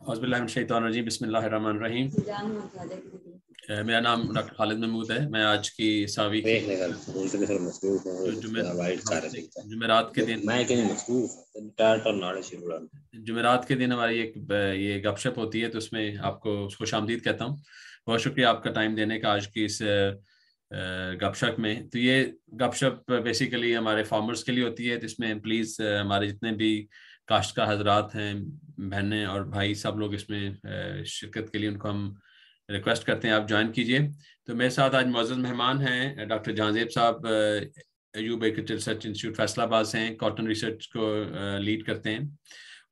बसमीम मेरा नाम डॉक्टर खालिद महमूद है। मैं आज की सावी जुमेरात के दिन जुमेरात के दिन हमारी एक ये गपशप होती है तो उसमें आपको खुश आमदीद कहता हूँ। बहुत शुक्रिया आपका टाइम देने का आज की इस गपशप में। तो ये गपशप बेसिकली हमारे फार्मर्स के लिए होती है तो इसमें प्लीज़ हमारे जितने भी काश्त का हजरात हैं, बहनें और भाई सब लोग इसमें शिरकत के लिए उनको हम रिक्वेस्ट करते हैं, आप ज्वाइन कीजिए। तो मेरे साथ आज मौजूद मेहमान हैं डॉक्टर जहांजेब साहब यूब एग्रीकल्चर रिसर्च इंस्टीट्यूट फैसलाबाद से हैं कॉटन रिसर्च को लीड करते हैं।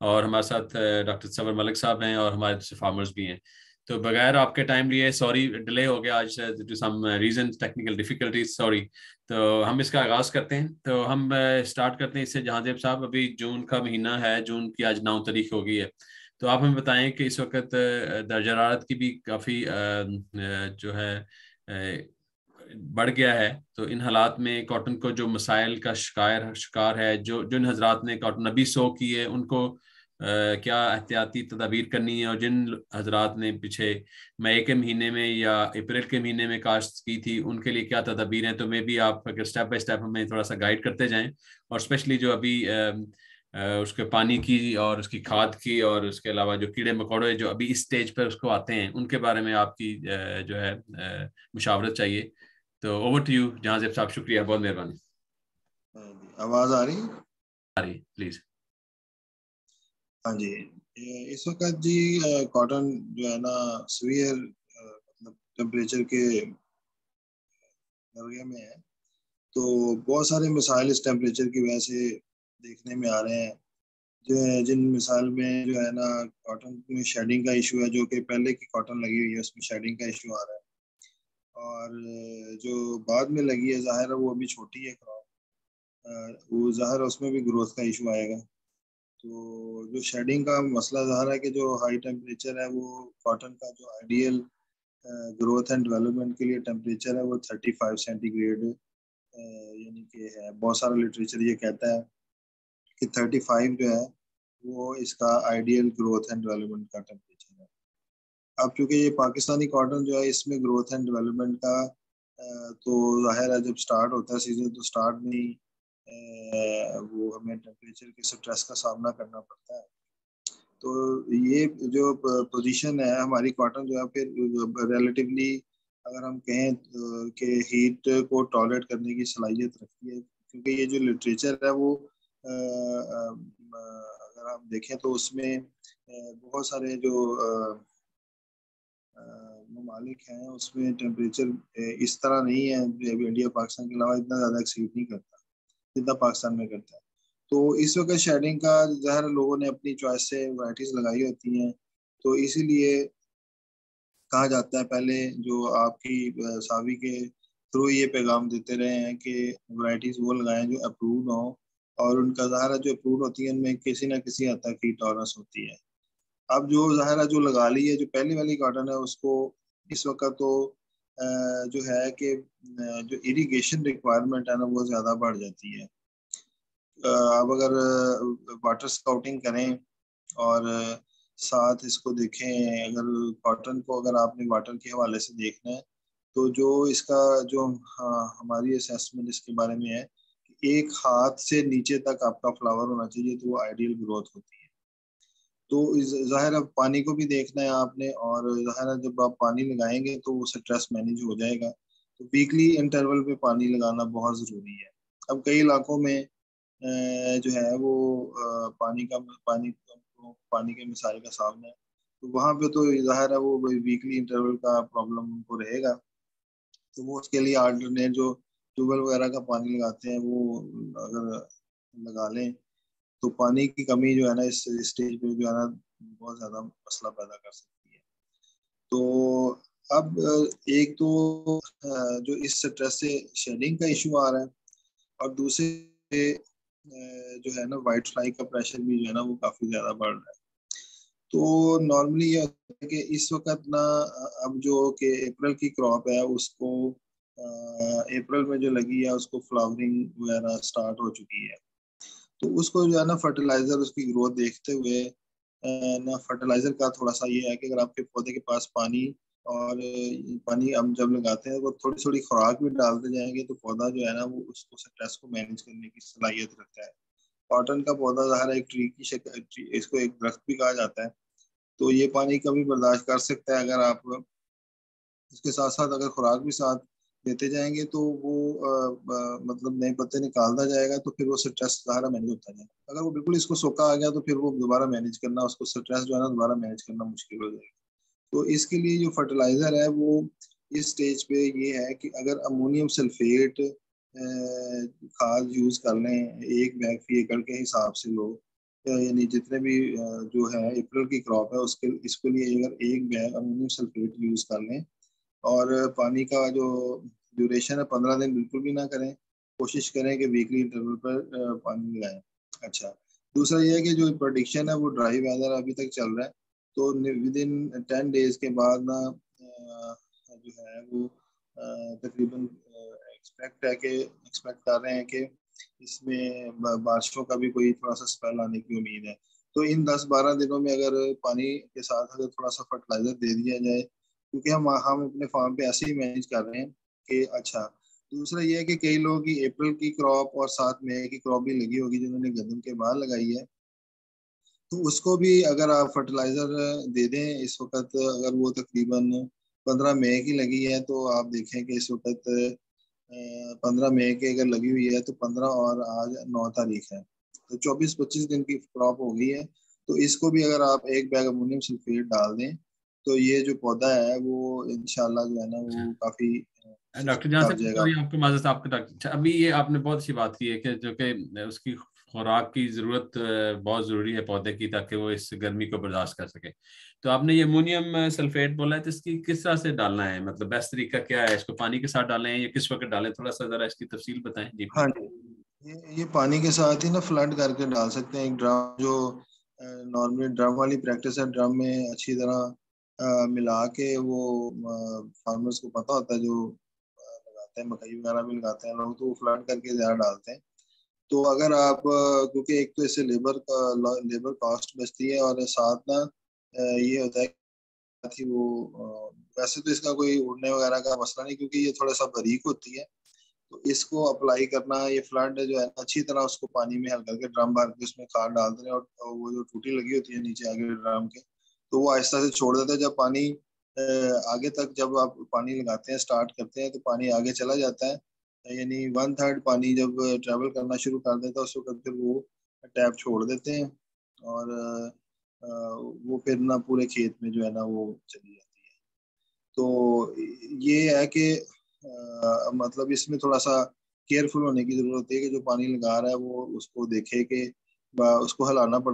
और हमारे साथ डॉक्टर सबर मलिक साहब हैं और हमारे दूसरे फार्मर्स भी हैं। तो बगैर आपके टाइम लिए सॉरी डिले हो गया, आज to some reason technical difficulties sorry तो हम इसका आगाज़ करते हैं। तो हम स्टार्ट करते हैं इससे जहांजेब साहब, अभी जून का महीना है। जून की आज नौ तारीख हो गई है। तो आप हमें बताएँ कि इस वक्त दर्जरात की भी काफ़ी जो है बढ़ गया है। तो इन हालात में कॉटन को जो मसाइल का शिकार शिकार है, जो जिन हजरात ने कॉटन अभी सो की है उनको क्या एहतियाती तदाबीर करनी है? और जिन हजरात ने पीछे मई के महीने में या अप्रैल के महीने में काश्त की थी उनके लिए क्या तदाबीर हैं? तो मे भी आप अगर स्टेप बाय स्टेप हमें थोड़ा सा गाइड करते जाएँ। और स्पेशली जो अभी उसके पानी की और उसकी खाद की और उसके अलावा जो कीड़े मकोड़े जो अभी इस स्टेज पर उसको आते हैं उनके बारे में आपकी जो है मुशावरत चाहिए। तो ओवर टू यू जहाँ साहब शुक्रिया बहुत मेहरबानी। आवाज़ आ रही आ रही प्लीज़ हाँ जी। इस वक्त जी कॉटन जो है ना सवियर मतलब टेम्परेचर के दर्गे में है। तो बहुत सारे मिसाइल इस टेम्परेचर की वजह से देखने में आ रहे हैं। जो है, जिन मिसाइल में जो है ना कॉटन में शेडिंग का इशू है, जो कि पहले की कॉटन लगी हुई है, उसमें शेडिंग का इशू आ रहा है। और, जो बाद में लगी है, ज़ाहिर है वो अभी छोटी है क्रॉप वो ज़ाहिर उसमें भी ग्रोथ का इशू आएगा। तो जो शेडिंग का मसला ज़ाहिर है कि जो हाई टेम्परेचर है, वो कॉटन का जो आइडियल ग्रोथ एंड डेवलपमेंट के लिए टेम्परेचर है, वो 35 सेंटीग्रेड यानी कि है, बहुत सारा लिटरेचर ये कहता है कि 35 जो है, वो इसका आइडियल ग्रोथ एंड डेवलपमेंट का टेम्परेचर है। अब चूँकि ये पाकिस्तानी कॉटन जो है, इसमें ग्रोथ एंड डेवलपमेंट का तो ज़ाहिर है जब स्टार्ट होता है सीज़न तो स्टार्ट में ही वो हमें टेम्परेचर के स्ट्रेस का सामना करना पड़ता है। तो ये जो पोजीशन है, हमारी कॉटन जो है, फिर रिलेटिवली अगर हम कहें तो कि हीट को टॉलरेट करने की सलाहियत रखती है, क्योंकि ये जो लिटरेचर है वो अगर हम देखें तो उसमें बहुत सारे जो ममालिक हैं, उसमें टेम्परेचर इस तरह नहीं है, इंडिया पाकिस्तान के अलावा इतना ज़्यादा एक्सीड नहीं करता। जितना पाकिस्तान में करता है। तो इस वक्त शेडिंग का जहर लोगों ने अपनी चॉइस से वराइटीज लगाई होती हैं। तो इसीलिए कहा जाता है, पहले जो आपकी सावी के थ्रू ये पैगाम देते रहे हैं कि वराइटीज वो लगाएँ जो अप्रूव हो और उनका ज़ाहिर जो अप्रूव होती है, उनमें किसी ना किसी हद तक की टॉलरेंस होती है। अब जो जहरा जो लगा ली है, जो पहली वाली कॉटन है, उसको इस वक्त तो जो है कि जो इरिगेशन रिक्वायरमेंट है ना वो ज़्यादा बढ़ जाती है। अब अगर वाटर स्काउटिंग करें और साथ इसको देखें अगर कॉटन को अगर आपने वाटर के हवाले से देखना है तो जो इसका जो हाँ, हमारी असेसमेंट इसके बारे में है एक हाथ से नीचे तक आपका फ्लावर होना चाहिए तो वो आइडियल ग्रोथ होती है। तो ज़ाहिर अब पानी को भी देखना है आपने और ज़ाहिर जब आप पानी लगाएँगे तो वो स्ट्रेस मैनेज हो जाएगा। तो वीकली इंटरवल पे पानी लगाना बहुत ज़रूरी है। अब कई इलाकों में जो है वो पानी का, पानी पानी के मिसाइल का सामना है। तो वहाँ पे तो ज़ाहिर है वो वीकली इंटरवल का प्रॉब्लम उनको रहेगा। तो वो उसके लिए आल्टरनेट जो ट्यूबवेल वगैरह का पानी लगाते हैं, वो अगर लगा लें तो पानी की कमी जो है ना, इस स्टेज पे जो है ना, बहुत ज़्यादा मसला पैदा कर सकती है। तो अब एक तो जो इस स्ट्रेस से शेडिंग का इशू आ रहा है और दूसरे जो है ना वाइट फ्लाई का प्रेशर भी जो है ना, वो काफ़ी ज़्यादा बढ़ रहा है। तो नॉर्मली ये होता है कि इस वक्त ना, अब जो कि अप्रैल की क्रॉप है, उसको अप्रैल में जो लगी है, उसको फ्लावरिंग वगैरह स्टार्ट हो चुकी है। तो उसको जो है ना फर्टिलाइज़र उसकी ग्रोथ देखते हुए ना फर्टिलाइज़र का थोड़ा सा ये है कि अगर आपके पौधे के पास पानी और पानी हम जब लगाते हैं, वो थोड़ी थोड़ी खुराक भी डालते जाएँगे तो पौधा जो है ना, वो उसको स्ट्रेस को मैनेज करने की सलाहियत रखता है। कॉटन का पौधा ज़ाहिर एक ट्री की शक्ल इसको एक दरख्त भी कहा जाता है। तो ये पानी कभी बर्दाश्त कर सकता है अगर आप इसके साथ साथ अगर खुराक भी साथ देते जाएँगे तो वो आ, आ, मतलब नए पत्ते निकालता जाएगा तो फिर वो स्ट्रेस सहारा मैनेज होता जाएगा। अगर वो बिल्कुल इसको सोखा आ गया तो फिर वो दोबारा मैनेज करना उसको स्ट्रेस जो है ना दोबारा मैनेज करना मुश्किल हो जाएगा। तो इसके लिए जो फर्टिलाइज़र है वो इस स्टेज पे ये है कि अगर अमोनियम सल्फेट खाद यूज़ कर लें एक बैग फ़ी एकड़ के हिसाब से लोग यानी जितने भी जो है अप्रैल की क्रॉप है उसके इसके लिए अगर एक बैग अमोनियम सल्फेट यूज़ कर लें और पानी का जो ड्यूरेशन है, पंद्रह दिन बिल्कुल भी ना करें। कोशिश करें कि वीकली इंटरवल पर पानी लगाएँ अच्छा। दूसरा यह है कि जो प्रोडिक्शन है, वो ड्राई वेदर अभी तक चल रहा है। तो विद इन टेन डेज़ के बाद ना जो है, वो तकरीबन एक्सपेक्ट है कि एक्सपेक्ट कर रहे हैं कि इसमें बारिशों का भी कोई थोड़ा सा स्पेल आने की उम्मीद है। तो इन दस बारह दिनों में अगर पानी के साथ अगर थोड़ा सा फर्टिलाइज़र दे दिया जाए क्योंकि हम हम अपने फार्म पे ऐसे ही मैनेज कर रहे हैं कि अच्छा दूसरा ये है कि कई लोगों की अप्रैल की क्रॉप और साथ में की क्रॉप भी लगी होगी जिन्होंने गंदम के बाहर लगाई है। तो उसको भी अगर आप फर्टिलाइज़र दे दें इस वक्त, अगर वो तकरीबन पंद्रह मई की लगी है तो आप देखें कि इस वक्त पंद्रह मई की अगर लगी हुई है तो पंद्रह और आज नौ तारीख है। तो चौबीस पच्चीस दिन की क्रॉप हो गई है। तो इसको भी अगर आप एक बैग अमोनियम सल्फेट डाल दें तो ये जो पौधा है वो इनशाला जो है ना वो अच्छा। काफ़ी डॉक्टर जहाँ से आपको माजत आपका डॉक्टर अच्छा, अभी ये आपने बहुत अच्छी बात की है कि जो कि उसकी खुराक की ज़रूरत बहुत ज़रूरी है पौधे की ताकि वो इस गर्मी को बर्दाश्त कर सके। तो आपने ये अमोनियम सल्फेट बोला है तो इसकी किस तरह से डालना है? मतलब बेस्ट तरीका क्या है? इसको पानी के साथ डालें या किस वक्त डालें? थोड़ा सा ज़रा इसकी तफसील बताएँ। जी। हाँ ये ये पानी के साथ ही ना फ्लड करके डाल सकते हैं। एक ड्रम जो नॉर्मली ड्रम वाली प्रैक्टिस है ड्रम में अच्छी तरह मिला के वो फार्मर्स को पता होता है जो लगाते हैं, मकई वगैरह भी लगाते हैं, लोग तो वो फ्लड करके ज़्यादा डालते हैं। तो अगर आप क्योंकि एक तो इससे लेबर का लेबर कॉस्ट बचती है और साथ ना ये होता है कि वो वैसे तो इसका कोई उड़ने वगैरह का मसला नहीं क्योंकि ये थोड़ा सा बारीक होती है। तो इसको अप्लाई करना, ये फ्लड जो है, अच्छी तरह उसको पानी में हल करके ड्रम भर के उसमें खाद डाल दें और वो जो टूटी लगी होती है नीचे आगे ड्रम के तो वो आहिस्ता से छोड़ देता है जब पानी आगे तक जब आप पानी लगाते हैं स्टार्ट करते हैं तो पानी आगे चला जाता है। यानी वन थर्ड पानी जब ट्रेवल करना शुरू कर देता है, उस वक्त फिर वो टैप छोड़ देते हैं और वो फिर ना पूरे खेत में जो है ना वो चली जाती है। तो ये है कि मतलब इसमें थोड़ा सा केयरफुल होने की ज़रूरत है कि जो पानी लगा रहा है वो उसको देखे कि उसको हलाना पड़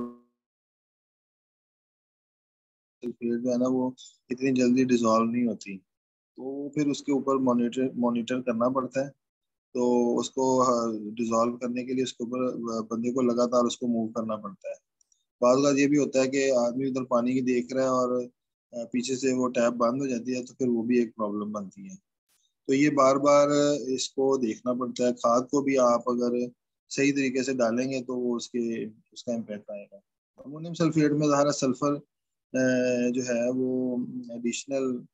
फिर जो है ना, वो इतनी जल्दी डिजोल्व नहीं होती। तो फिर उसके ऊपर मॉनिटर मॉनिटर करना पड़ता है। तो उसको डिजोल्व करने के लिए उसके ऊपर बंदे को लगातार उसको मूव करना पड़ता है। बाद ये भी होता है कि आदमी उधर पानी की देख रहा है और पीछे से वो टैप बंद हो जाती है तो फिर वो भी एक प्रॉब्लम बनती है। तो ये बार बार इसको देखना पड़ता है। खाद को भी आप अगर सही तरीके से डालेंगे तो वो उसके, उसका इम्पेक्ट आएगा। अमोनियम सल्फेट में ज़ाहिर सल्फ़र जो है वो एडिशनल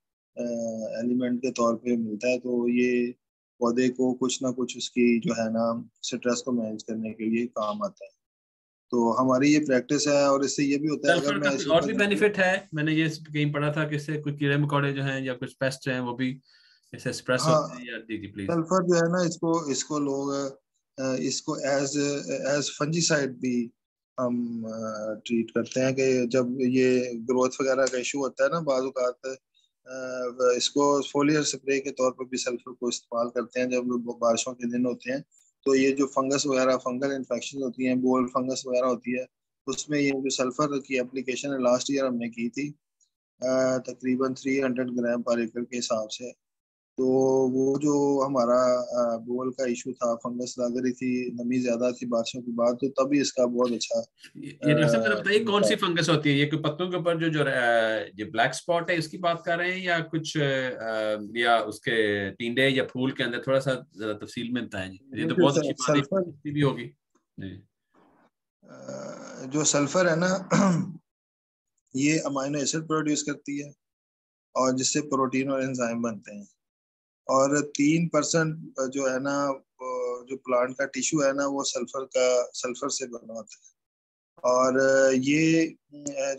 एलिमेंट के तौर पे मिलता है तो ये पौधे को कुछ ना कुछ उसकी जो है ना स्ट्रेस को मैनेज करने के लिए काम आता है। तो हमारी ये प्रैक्टिस है और इससे ये भी होता है अगर मैं और भी बेनिफिट है। मैंने ये कहीं पढ़ा था कि इससे कुछ कीड़े मकोड़े जो हैं या कुछ पेस्ट हैं वो भी इससे स्प्रेस हाँ, होते हैं या दी प्लीज़ सल्फ़र जो है ना इसको इसको लोग इसको एज एज फंजीसाइड भी हम ट्रीट करते हैं कि जब ये ग्रोथ वगैरह का इशू होता है ना बाजुकात इसको फोलियर स्प्रे के तौर पर भी सल्फ़र को इस्तेमाल करते हैं जब बारिशों के दिन होते हैं। तो ये जो फंगस वगैरह फंगल इन्फेक्शन होती हैं, बोल फंगस वगैरह होती है, उसमें ये जो सल्फ़र की एप्लीकेशन लास्ट ईयर हमने की थी तकरीबन 300 ग्राम पर एकड़ के हिसाब से। तो वो जो हमारा बोल का इशू था फंगस लग रही थी नमी ज़्यादा थी बारिशों के बाद तो तभी इसका बहुत अच्छा ये बताइए कौन सी फंगस होती है? ये कोई पत्तों के ऊपर जो जो जो ब्लैक स्पॉट है इसकी बात कर रहे हैं या कुछ या उसके टींडे या फूल के अंदर थोड़ा सा जरा तफसील में बताएँ ये तो बहुत अच्छी बात भी होगी। जो सल्फ़र है ना ये अमाइनो एसिड प्रोड्यूस करती है और जिससे प्रोटीन और एंजाइम बनते हैं। और तीन परसेंट जो है ना जो प्लांट का टिश्यू है ना, वो सल्फ़र का सल्फ़र से बना है। और ये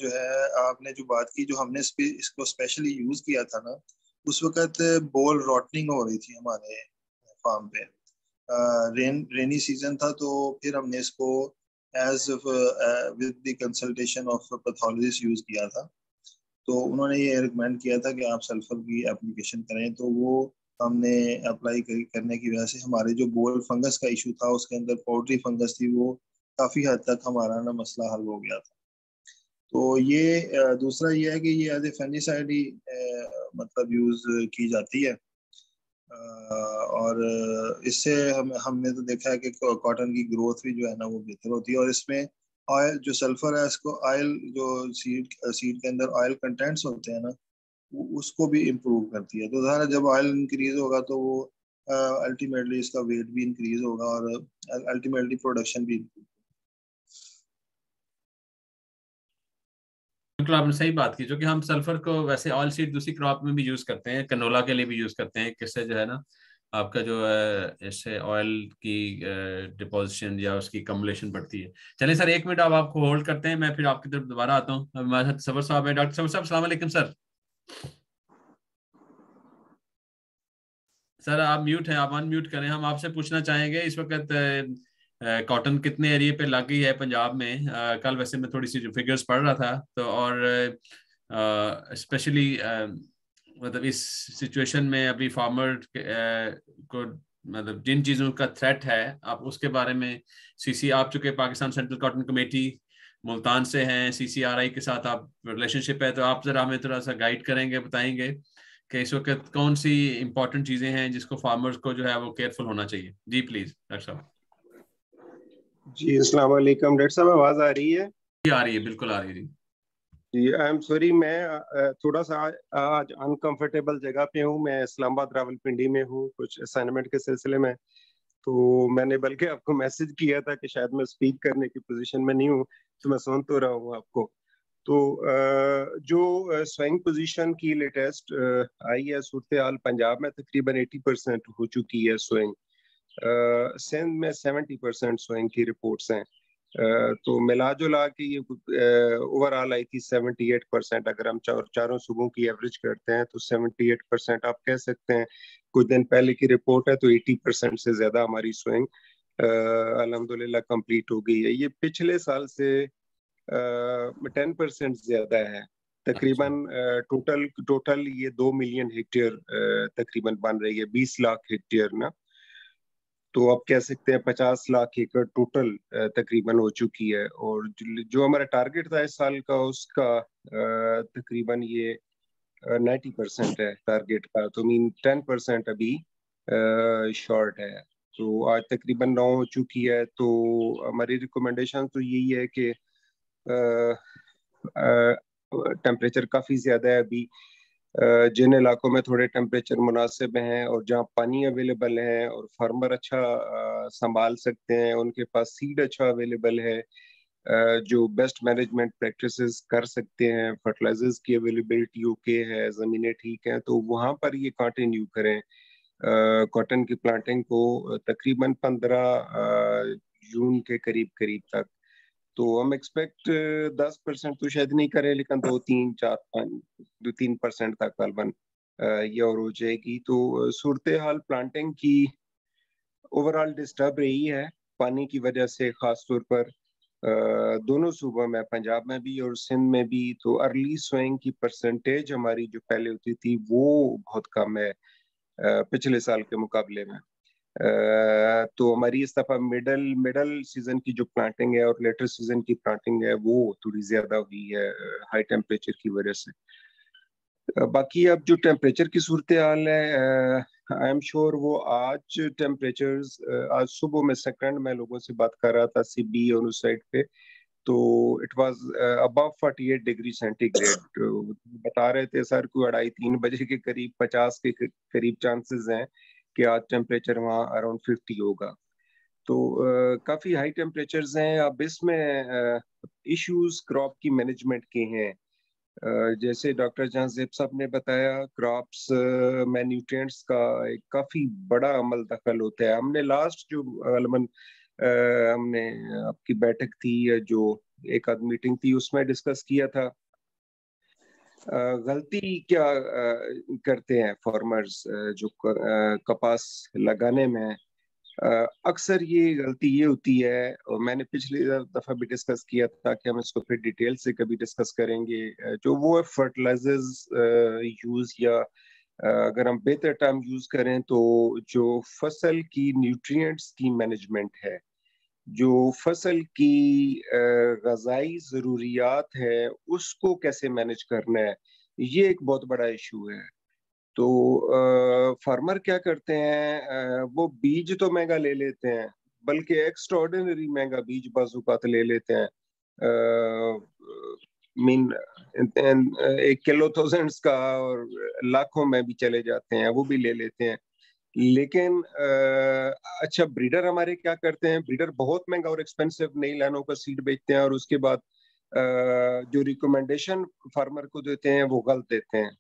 जो है, आपने जो बात की, जो हमने इसको स्पेशली यूज़ किया था ना, उस वक्त बॉल रॉटनिंग हो रही थी हमारे फार्म पे। रेन रेनी सीज़न था तो फिर हमने इसको as with the consultation of pathologist use किया था। तो उन्होंने ये रिकमेंड किया था कि आप सल्फ़र की एप्लीकेशन करें तो वो हमने अप्लाई करने की वजह से हमारे जो बोल फंगस का इशू था, उसके अंदर पोल्ट्री फंगस थी, वो काफ़ी हद तक हमारा ना मसला हल हो गया था। तो ये दूसरा ये है कि ये एज ए फंजीसाइड ही मतलब यूज़ की जाती है। और इससे हम, हमने तो देखा है कि कॉटन की ग्रोथ भी जो है ना वो बेहतर होती है। और इसमें ऑयल जो सल्फ़र है, इसको ऑयल जो सीड सीड के अंदर ऑयल कंटेंट्स होते हैं ना उसको भी इम्प्रूव करती है। तो ज़ाहिर जब ऑयल इंक्रीज होगा तो वो अल्टीमेटली इसका वेट भी इंक्रीज होगा और अल्टीमेटली प्रोडक्शन भी इंक्रीज बिल्कुल, आपने सही बात की, जो कि हम सल्फ़र को वैसे ऑयल सीड दूसरी क्रॉप में भी यूज़ करते हैं कनोला के लिए भी यूज़ करते हैं। किससे जो है ना, आपका जो है इससे ऑयल की डिपोजिशन या उसकी कम्बलेशन बढ़ती है। चलिए सर, एक मिनट आप आपको होल्ड करते हैं, मैं फिर आपकी तरफ़ दोबारा आता हूँ। हमारे साथ सबर साहब है। डॉक्टर सबर साहब सलाम सर। सर आप म्यूट हैं आप अनम्यूट करें। हम आपसे पूछना चाहेंगे इस वक्त कॉटन कितने एरिए पे लग गई है पंजाब में? आ, कल वैसे मैं थोड़ी सी जो फिगर्स पढ़ रहा था तो और स्पेशली मतलब इस सिचुएशन में अभी फार्मर को मतलब जिन चीज़ों का थ्रेट है आप उसके बारे में सीसी आप चुके Pakistan central cotton committee Multan से हैं सीसीआरआई के साथ आप रिलेशनशिप है तो आप जरा हमें थोड़ा सा गाइड करेंगे बताएँगे कि इस वक्त कौन सी इंपॉर्टेंट चीज़ें हैं जिसको फार्मर्स को जो है वो केयरफुल होना चाहिए। जी प्लीज़ डॉक्टर साहब। जी अस्सलाम वालेकुम डॉक्टर साहब आवाज़ आ रही है? जी आ रही है बिल्कुल आ रही है। जी आई एम सॉरी मैं थोड़ा सा आज अनकंफर्टेबल जगह पे हूँ मैं इस्लामाबाद रावलपिंडी में हूँ कुछ असाइनमेंट के सिलसिले में। तो मैंने बल्कि आपको मैसेज किया था कि शायद मैं स्पीक करने की पोजीशन में नहीं हूँ तो मैं सुन तो रहा हूँ आपको। तो जो स्वयं पोजीशन की लेटेस्ट आई है सूरत हाल पंजाब में तकरीबन 80 परसेंट हो चुकी है स्वयं सिंध में सेवेंटी परसेंट स्वयं की रिपोर्ट्स हैं। तो मिला जुला के ये ओवरऑल आई थी सेवेंटी एट परसेंट अगर हम चार चारों सुबह की एवरेज करते हैं तो सेवेंटी एट परसेंट आप कह सकते हैं। कुछ दिन पहले की रिपोर्ट है तो एटी परसेंट से ज़्यादा हमारी स्विंग अलहमदुल्ला कंप्लीट हो गई है। ये पिछले साल से टेन परसेंट ज़्यादा है। तकरीबन टोटल टोटल ये दो मिलियन हेक्टेयर तकरीबन बन रही है बीस लाख हेक्टेयर ना। तो आप कह सकते हैं पचास लाख एकड़ टोटल तकरीबन हो चुकी है। और जो हमारा टारगेट था इस साल का, उसका तकरीबन ये नाइन्टी परसेंट है टारगेट का। तो मीन टेन परसेंट अभी शॉर्ट है। तो आज तकरीबन नौ हो चुकी है। तो हमारी रिकमेंडेशन तो यही है कि टेम्परेचर काफ़ी ज़्यादा है अभी। जिन इलाकों में थोड़े टेम्परेचर मुनासिब हैं और जहाँ पानी अवेलेबल है और फार्मर अच्छा संभाल सकते हैं, उनके पास सीड अच्छा अवेलेबल है जो बेस्ट मैनेजमेंट प्रैक्टिसेस कर सकते हैं फर्टिलाइजर्स की अवेलेबिलिटी ओके है, ज़मीनें ठीक हैं तो वहाँ पर ये कंटिन्यू करें। कॉटन की प्लांटिंग को तकरीबन पंद्रह जून के करीब करीब तक। तो हम एक्सपेक्ट दस परसेंट तो शायद नहीं करें, लेकिन दो, तीन, चार, पाँच, दो, तीन परसेंट तक गलबन ये और हो जाएगी। तो सूरत हाल प्लांटिंग की ओवरऑल डिस्टर्ब रही है। पानी की वजह से ख़ास तौर पर दोनों सूबों में, पंजाब में भी और सिंध में भी तो अर्ली स्विंग की परसेंटेज हमारी जो पहले होती थी, वो बहुत कम है पिछले साल के मुकाबले में। तो हमारी इस दफ़ा मिडल मिडल सीज़न की जो प्लांटिंग है और लेटर सीज़न की प्लांटिंग है, वो थोड़ी ज़्यादा हुई है हाई टेम्परेचर की वजह से। बाकी अब जो टेम्परेचर की सूरत हाल है आई एम श्योर वो आज टेम्परेचर्स आज सुबह में सेकंड मैं लोगों से बात कर रहा था सी बी और उस साइड पे तो it was above 48 degree centigrade बता रहे थे सर को अढ़ाई तीन बजे के करीब 50 के करीब चांसेस हैं। कि आज टेम्परेचर वहाँ अराउंड फिफ्टी होगा। तो काफ़ी हाई टेम्परेचर्स हैं। अब इसमें इश्यूज़ क्रॉप की मैनेजमेंट के हैं। जैसे डॉक्टर जहाँ जेब साहब ने बताया क्रॉप्स में न्यूट्रिएंट्स का एक काफ़ी बड़ा अमल दखल होता है। हमने लास्ट जो, अलमन हमने आपकी बैठक थी जो एक आध मीटिंग थी, उसमें डिस्कस किया था। गलती क्या करते हैं फार्मर्स जो कपास लगाने में? अक्सर ये गलती ये होती है, और मैंने पिछली दफ़ा भी डिस्कस किया था कि हम इसको फिर डिटेल से कभी डिस्कस करेंगे। जो वो फर्टिलाइजर्स यूज़ या अगर हम बेहतर टर्म यूज़ करें तो जो फ़सल की न्यूट्रिएंट्स की मैनेजमेंट है जो फ़सल की गजाई ज़रूरियात है, उसको कैसे मैनेज करना है, ये एक बहुत बड़ा इशू है। तो फार्मर क्या करते हैं वो बीज तो महँगा ले लेते हैं, बल्कि एक्स्ट्रॉर्डिनरी महँगा बीज बाजुकात ले लेते हैं। मीन एक किलो थाउजेंड्स का और लाखों में भी चले जाते हैं, वो भी ले लेते हैं। लेकिन आ, अच्छा ब्रीडर हमारे क्या करते हैं? ब्रीडर बहुत महँगा और एक्सपेंसिव नई लाइनों का सीड बेचते हैं और उसके बाद आ, जो रिकमेंडेशन फार्मर को देते हैं वो गलत देते हैं।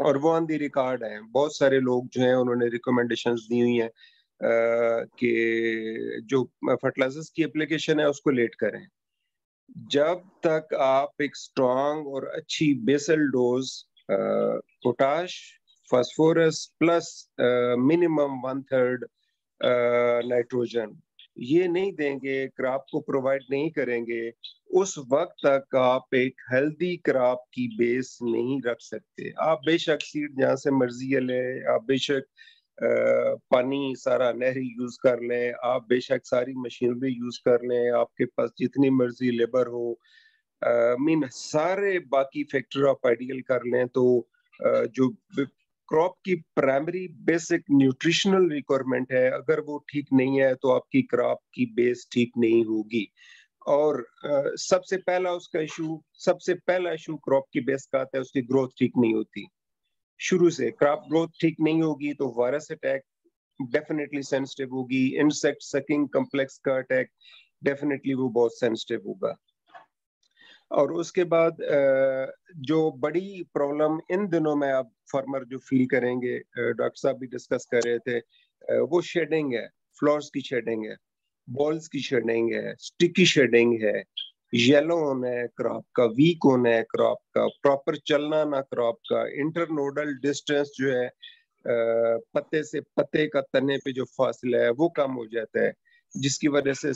और वो ऑन दी रिकॉर्ड है। बहुत सारे लोग जो हैं उन्होंने रिकमेंडेशन दी हुई हैं कि जो फर्टिलाइजर्स की एप्लीकेशन है उसको लेट करें। जब तक आप एक स्ट्रॉन्ग और अच्छी basal dose potash phosphorus plus minimum one third nitrogen ये नहीं देंगे क्रॉप को प्रोवाइड नहीं करेंगे, उस वक्त तक आप एक हेल्दी क्रॉप की बेस नहीं रख सकते। आप बेशक सीड जहाँ से मर्ज़ी लें आप बेशक पानी सारा नहरी यूज़ कर लें, आप बेशक सारी मशीनरी यूज़ कर लें, आपके पास जितनी मर्ज़ी लेबर हो। मीन सारे बाकी फैक्टर ऑफ़ आइडियल कर लें तो जो क्रॉप की प्राइमरी बेसिक न्यूट्रिशनल रिक्वायरमेंट है। अगर वो ठीक नहीं है तो आपकी क्रॉप की बेस ठीक नहीं होगी। और सबसे पहला उसका इशू सबसे पहला इशू क्रॉप की बेस का आता है, उसकी ग्रोथ ठीक नहीं होती। शुरू से क्रॉप ग्रोथ ठीक नहीं होगी तो वायरस अटैक डेफिनेटली सेंसिटिव होगी। इंसेक्ट सकिंग कम्प्लेक्स का अटैक डेफिनेटली वो बहुत सेंसिटिव होगा। और उसके बाद जो बड़ी प्रॉब्लम इन दिनों में आप फार्मर जो फील करेंगे डॉक्टर साहब भी डिस्कस कर रहे थे वो शेडिंग है फ्लोर्स की शेडिंग है बॉल्स की शेडिंग है स्टिकी शेडिंग है येलो होना है क्रॉप का वीक होना है क्रॉप का प्रॉपर चलना ना क्रॉप का इंटरनोडल डिस्टेंस जो है पत्ते से पत्ते का तने पे जो फासला है, वो कम हो जाता है, जिसकी वजह से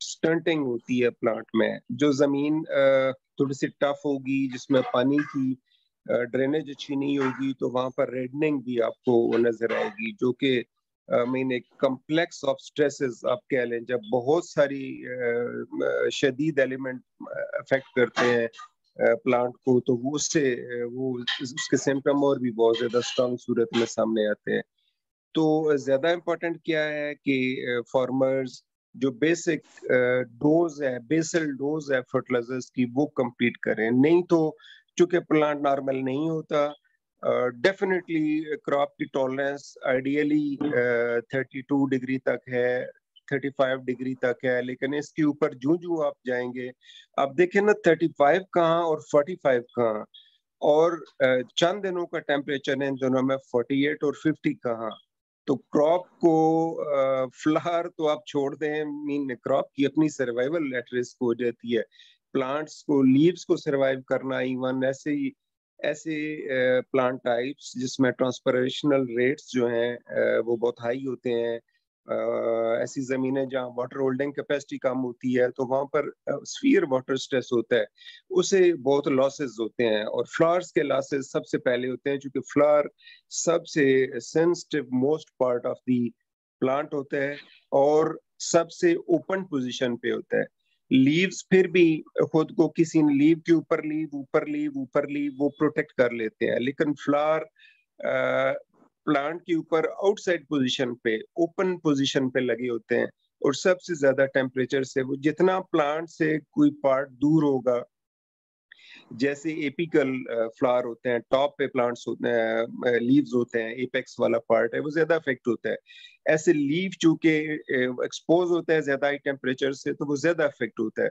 स्टंटिंग होती है प्लांट में, जो ज़मीन थोड़ी सी टफ होगी, जिसमें पानी की ड्रेनेज अच्छी नहीं होगी तो वहाँ पर रेडनिंग भी आपको नज़र आएगी, जो कि मीन एक कम्प्लेक्स ऑफ़ स्ट्रेसेस आप कह लें, जब बहुत सारी शदीद एलिमेंट अफेक्ट करते हैं प्लांट को तो वो उससे वो उसके सिम्टम और भी बहुत ज़्यादा स्ट्रॉन्ग सूरत में सामने आते हैं। तो ज़्यादा इम्पोर्टेंट क्या है कि फार्मर्स जो बेसिक डोज है बेसल डोज है फर्टिलाइजर्स की वो कंप्लीट करें। नहीं तो चूँकि प्लांट नॉर्मल नहीं होता डेफिनेटली uh, क्रॉप की tolerance ideally thirty two degree तक है थर्टी फाइव डिग्री तक है लेकिन इसके ऊपर जू जू आप जाएँगे आप देखें ना थर्टी फाइव कहाँ और फोर्टी फाइव कहाँ और uh, चंद दिनों का टेम्परेचर है इन दोनों में फोर्टी एट और फिफ्टी कहाँ। तो क्रॉप को फ्लावर तो आप छोड़ दें मीन क्रॉप की अपनी सर्वाइवल एट रिस्क हो जाती है। प्लांट्स को लीव्स को सर्वाइव करना इवन ऐसे ही, ऐसे प्लांट टाइप्स जिसमें ट्रांसपरेशनल रेट्स जो हैं वो बहुत हाई होते हैं। ऐसी जमीनें जहाँ वाटर होल्डिंग कैपेसिटी कम होती है तो वहाँ पर स्फीयर वाटर स्ट्रेस होता है। उसे बहुत लॉसेस होते हैं और फ्लावर्स के लॉसेस सबसे पहले होते हैं क्योंकि फ्लावर सबसे sensitive most part of the plant होता है और सबसे ओपन पोजीशन पे होता है। लीव्स फिर भी खुद को किसी ने लीव के ऊपर लीव ऊपर लीव ऊपर लीव वो प्रोटेक्ट कर लेते हैं, लेकिन फ्लावर प्लांट के ऊपर आउटसाइड पोजीशन पे ओपन पोजीशन पे लगे होते हैं और सबसे ज़्यादा टेम्परेचर से वो जितना प्लांट से कोई पार्ट दूर होगा, जैसे एपिकल फ्लावर होते हैं टॉप पे प्लांट्स होते हैं लीव्स होते हैं एपेक्स वाला पार्ट है, वो ज़्यादा इफ़ेक्ट होता है। ऐसे लीव चूँकि एक्सपोज होता है ज़्यादा हाई टेम्परेचर से तो वो ज़्यादा इफ़ेक्ट होता है।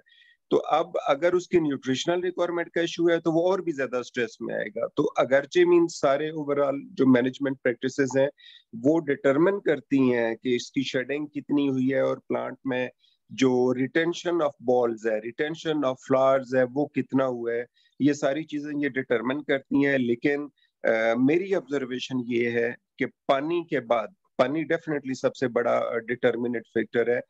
तो अब अगर उसकी न्यूट्रिशनल रिक्वायरमेंट का इशू है तो वो और भी ज़्यादा स्ट्रेस में आएगा। तो अगरचे मीन सारे ओवरऑल जो मैनेजमेंट प्रैक्टिसेस हैं वो डिटरमिन करती हैं कि इसकी शेडिंग कितनी हुई है और प्लांट में जो रिटेंशन ऑफ़ बॉल्स है रिटेंशन ऑफ़ फ्लावर्स है वो कितना हुआ है ये सारी चीज़ें ये डिटरमिन करती हैं। लेकिन आ, मेरी ऑब्जर्वेशन ये है कि पानी के बाद पानी डेफिनेटली सबसे बड़ा डिटर्मिनेट फैक्टर है।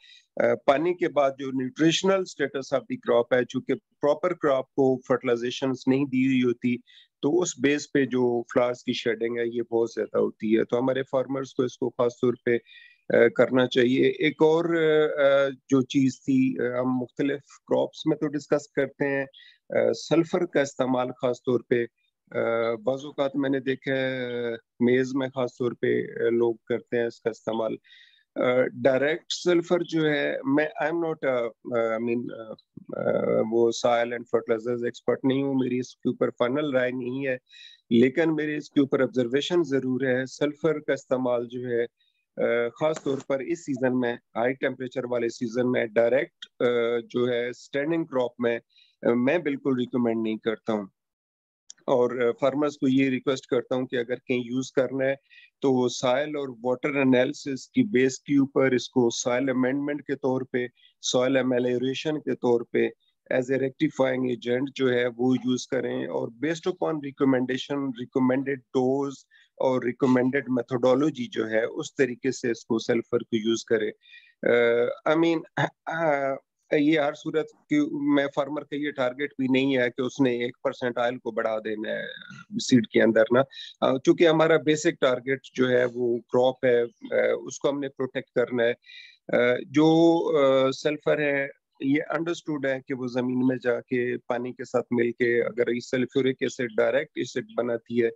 पानी के बाद जो nutritional status of the crop है, चूँकि प्रॉपर क्रॉप को फर्टिलाइजेशन नहीं दी हुई होती तो उस बेस पे जो फ्लावर्स की शेडिंग है, ये बहुत ज़्यादा होती है। तो हमारे फार्मर्स को इसको खास तौर पे करना चाहिए। एक और जो चीज़ थी हम मुख्तलिफ़ क्रॉप्स में तो डिस्कस करते हैं सल्फ़र का इस्तेमाल खास तौर पे बाज़ात मैंने देखा है, मेज़ में ख़ास तौर पे लोग करते हैं इसका इस्तेमाल। डायरेक्ट सल्फ़र जो है, मैं I am not I mean वो साइल एंड फर्टिलाइजर्स एक्सपर्ट नहीं हूँ, मेरी इसके ऊपर फाइनल राय नहीं है, लेकिन मेरे इसके ऊपर ऑब्जर्वेशन ज़रूर है। सल्फ़र का इस्तेमाल जो है ख़ास तौर पर इस सीज़न में हाई टेम्परेचर वाले सीज़न में डायरेक्ट जो है स्टैंडिंग क्रॉप में मैं बिल्कुल रिकमेंड नहीं करता हूँ। और फार्मर्स को ये रिक्वेस्ट करता हूँ कि अगर कहीं यूज़ करना है तो सॉइल और वाटर एनालिसिस की बेस के ऊपर इसको सॉइल अमेंडमेंट के तौर पे, सॉइल एमेलेशन के तौर पे, एज ए रेक्टिफाइंग एजेंट जो है वो यूज़ करें और based upon recommendation recommended dose और रिकमेंडेड मेथोडोलॉजी जो है, उस तरीके से इसको सल्फ़र को यूज़ करें। आई मीन ये हर सूरत की मैं फार्मर का ये टारगेट भी नहीं है कि उसने एक परसेंट ऑयल को बढ़ा देना है सीड के अंदर ना। क्योंकि हमारा बेसिक टारगेट जो है वो क्रॉप है उसको हमने प्रोटेक्ट करना है। जो सल्फ़र है, ये अंडरस्टूड है कि वो ज़मीन में जाके पानी के साथ मिलके अगर इस सल्फ्यूरिक एसिड डायरेक्ट एसिड बनाती है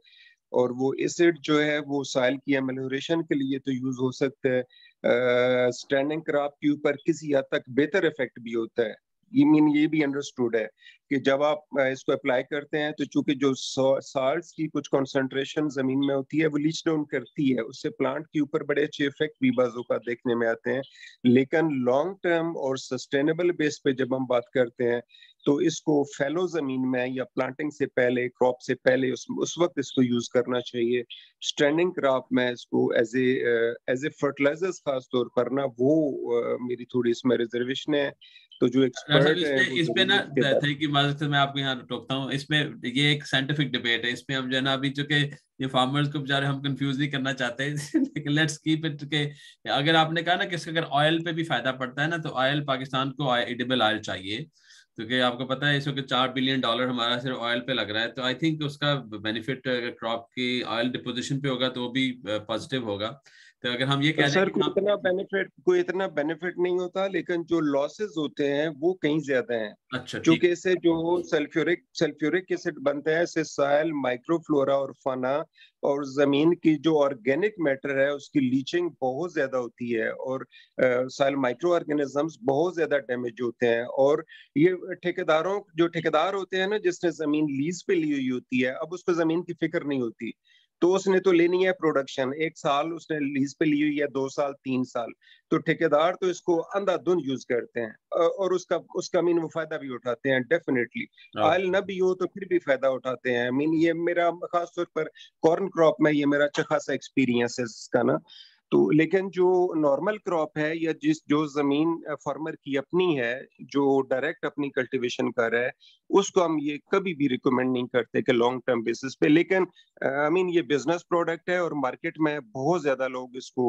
और वो एसिड जो है वो साइल की एमेलोरेशन के लिए तो यूज़ हो सकता है। स्टैंडिंग क्रॉप के ऊपर किसी हद तक बेहतर इफ़ेक्ट भी होता है। ये मीन ये भी अंडरस्टूड है कि जब आप इसको अप्लाई करते हैं तो चूँकि जो साल्ट की कुछ कॉन्सेंट्रेशन ज़मीन में होती है, वो लीच डाउन करती है। उससे प्लांट के ऊपर बड़े अच्छे इफ़ेक्ट भी बाजों का देखने में आते हैं। लेकिन लॉन्ग टर्म और सस्टेनेबल बेस पे जब हम बात करते हैं तो इसको फैलो ज़मीन में या प्लांटिंग से पहले क्रॉप से पहले उस, उस वक्त इसको यूज़ करना चाहिए। स्टैंडिंग क्रॉप में इसको as a as a fertilizers खास तौर पर ना वो uh, मेरी थोड़ी इसमें रिजर्वेशन है। तो जो एक्सपर्ट है इस पे ना थैंक यू मदद मैं आपको यहाँ टोकता हूँ इसमें ये एक साइंटिफिक डिबेट है। इसमें हम जो है ना अभी जो के ये फार्मर्स को बेचारे हम कंफ्यूज नहीं करना चाहते लेकिन लेट्स कीप इट के अगर आपने कहा ना कि अगर ऑयल पे भी फ़ायदा पड़ता है ना तो ऑयल पाकिस्तान को एडिबल ऑयल चाहिए। क्योंकि आपको पता है इस वक्त चार बिलियन डॉलर हमारा सिर्फ़ ऑयल पे लग रहा है तो आई थिंक उसका बेनिफिट क्रॉप की ऑयल डिपोजिशन पे होगा तो वो भी पॉजिटिव होगा। तो अगर हम ये तो कह सर कोई इतना बेनिफिट कोई इतना बेनिफिट नहीं होता लेकिन जो लॉसेस होते हैं वो कहीं ज़्यादा हैं। अच्छा क्योंकि इससे जो सल्फ्यूरिक सल्फ्यूरिक एसिड बनते हैं इससे साइल माइक्रोफ्लोरा और फाना और ज़मीन की जो ऑर्गेनिक मैटर है उसकी लीचिंग बहुत ज़्यादा होती है और साइल माइक्रो ऑर्गेनिजम्स बहुत ज़्यादा डैमेज होते हैं और ये ठेकेदारों जो ठेकेदार होते हैं ना जिसने ज़मीन लीज पे ली हुई होती है अब उसको ज़मीन की फ़िक्र नहीं होती। तो उसने तो लेनी है प्रोडक्शन एक साल उसने लीज पे ली हुई है दो साल तीन साल। तो ठेकेदार तो इसको अंधाधुंध यूज़ करते हैं और उसका उसका मीन वो फ़ायदा भी उठाते हैं डेफिनेटली आयल न भी हो तो फिर भी फ़ायदा उठाते हैं। मीन ये मेरा खासतौर पर कॉर्न क्रॉप में ये मेरा अच्छा खासा एक्सपीरियंस है इसका ना तो लेकिन जो नॉर्मल क्रॉप है या जिस, जो ज़मीन फार्मर की अपनी है, जो डायरेक्ट अपनी कल्टीवेशन कर रहा है, उसको हम ये कभी भी रिकमेंड नहीं करते कि लॉन्ग टर्म बेसिस पे। लेकिन आई मीन ये बिज़नेस प्रोडक्ट है और मार्केट में बहुत ज़्यादा लोग इसको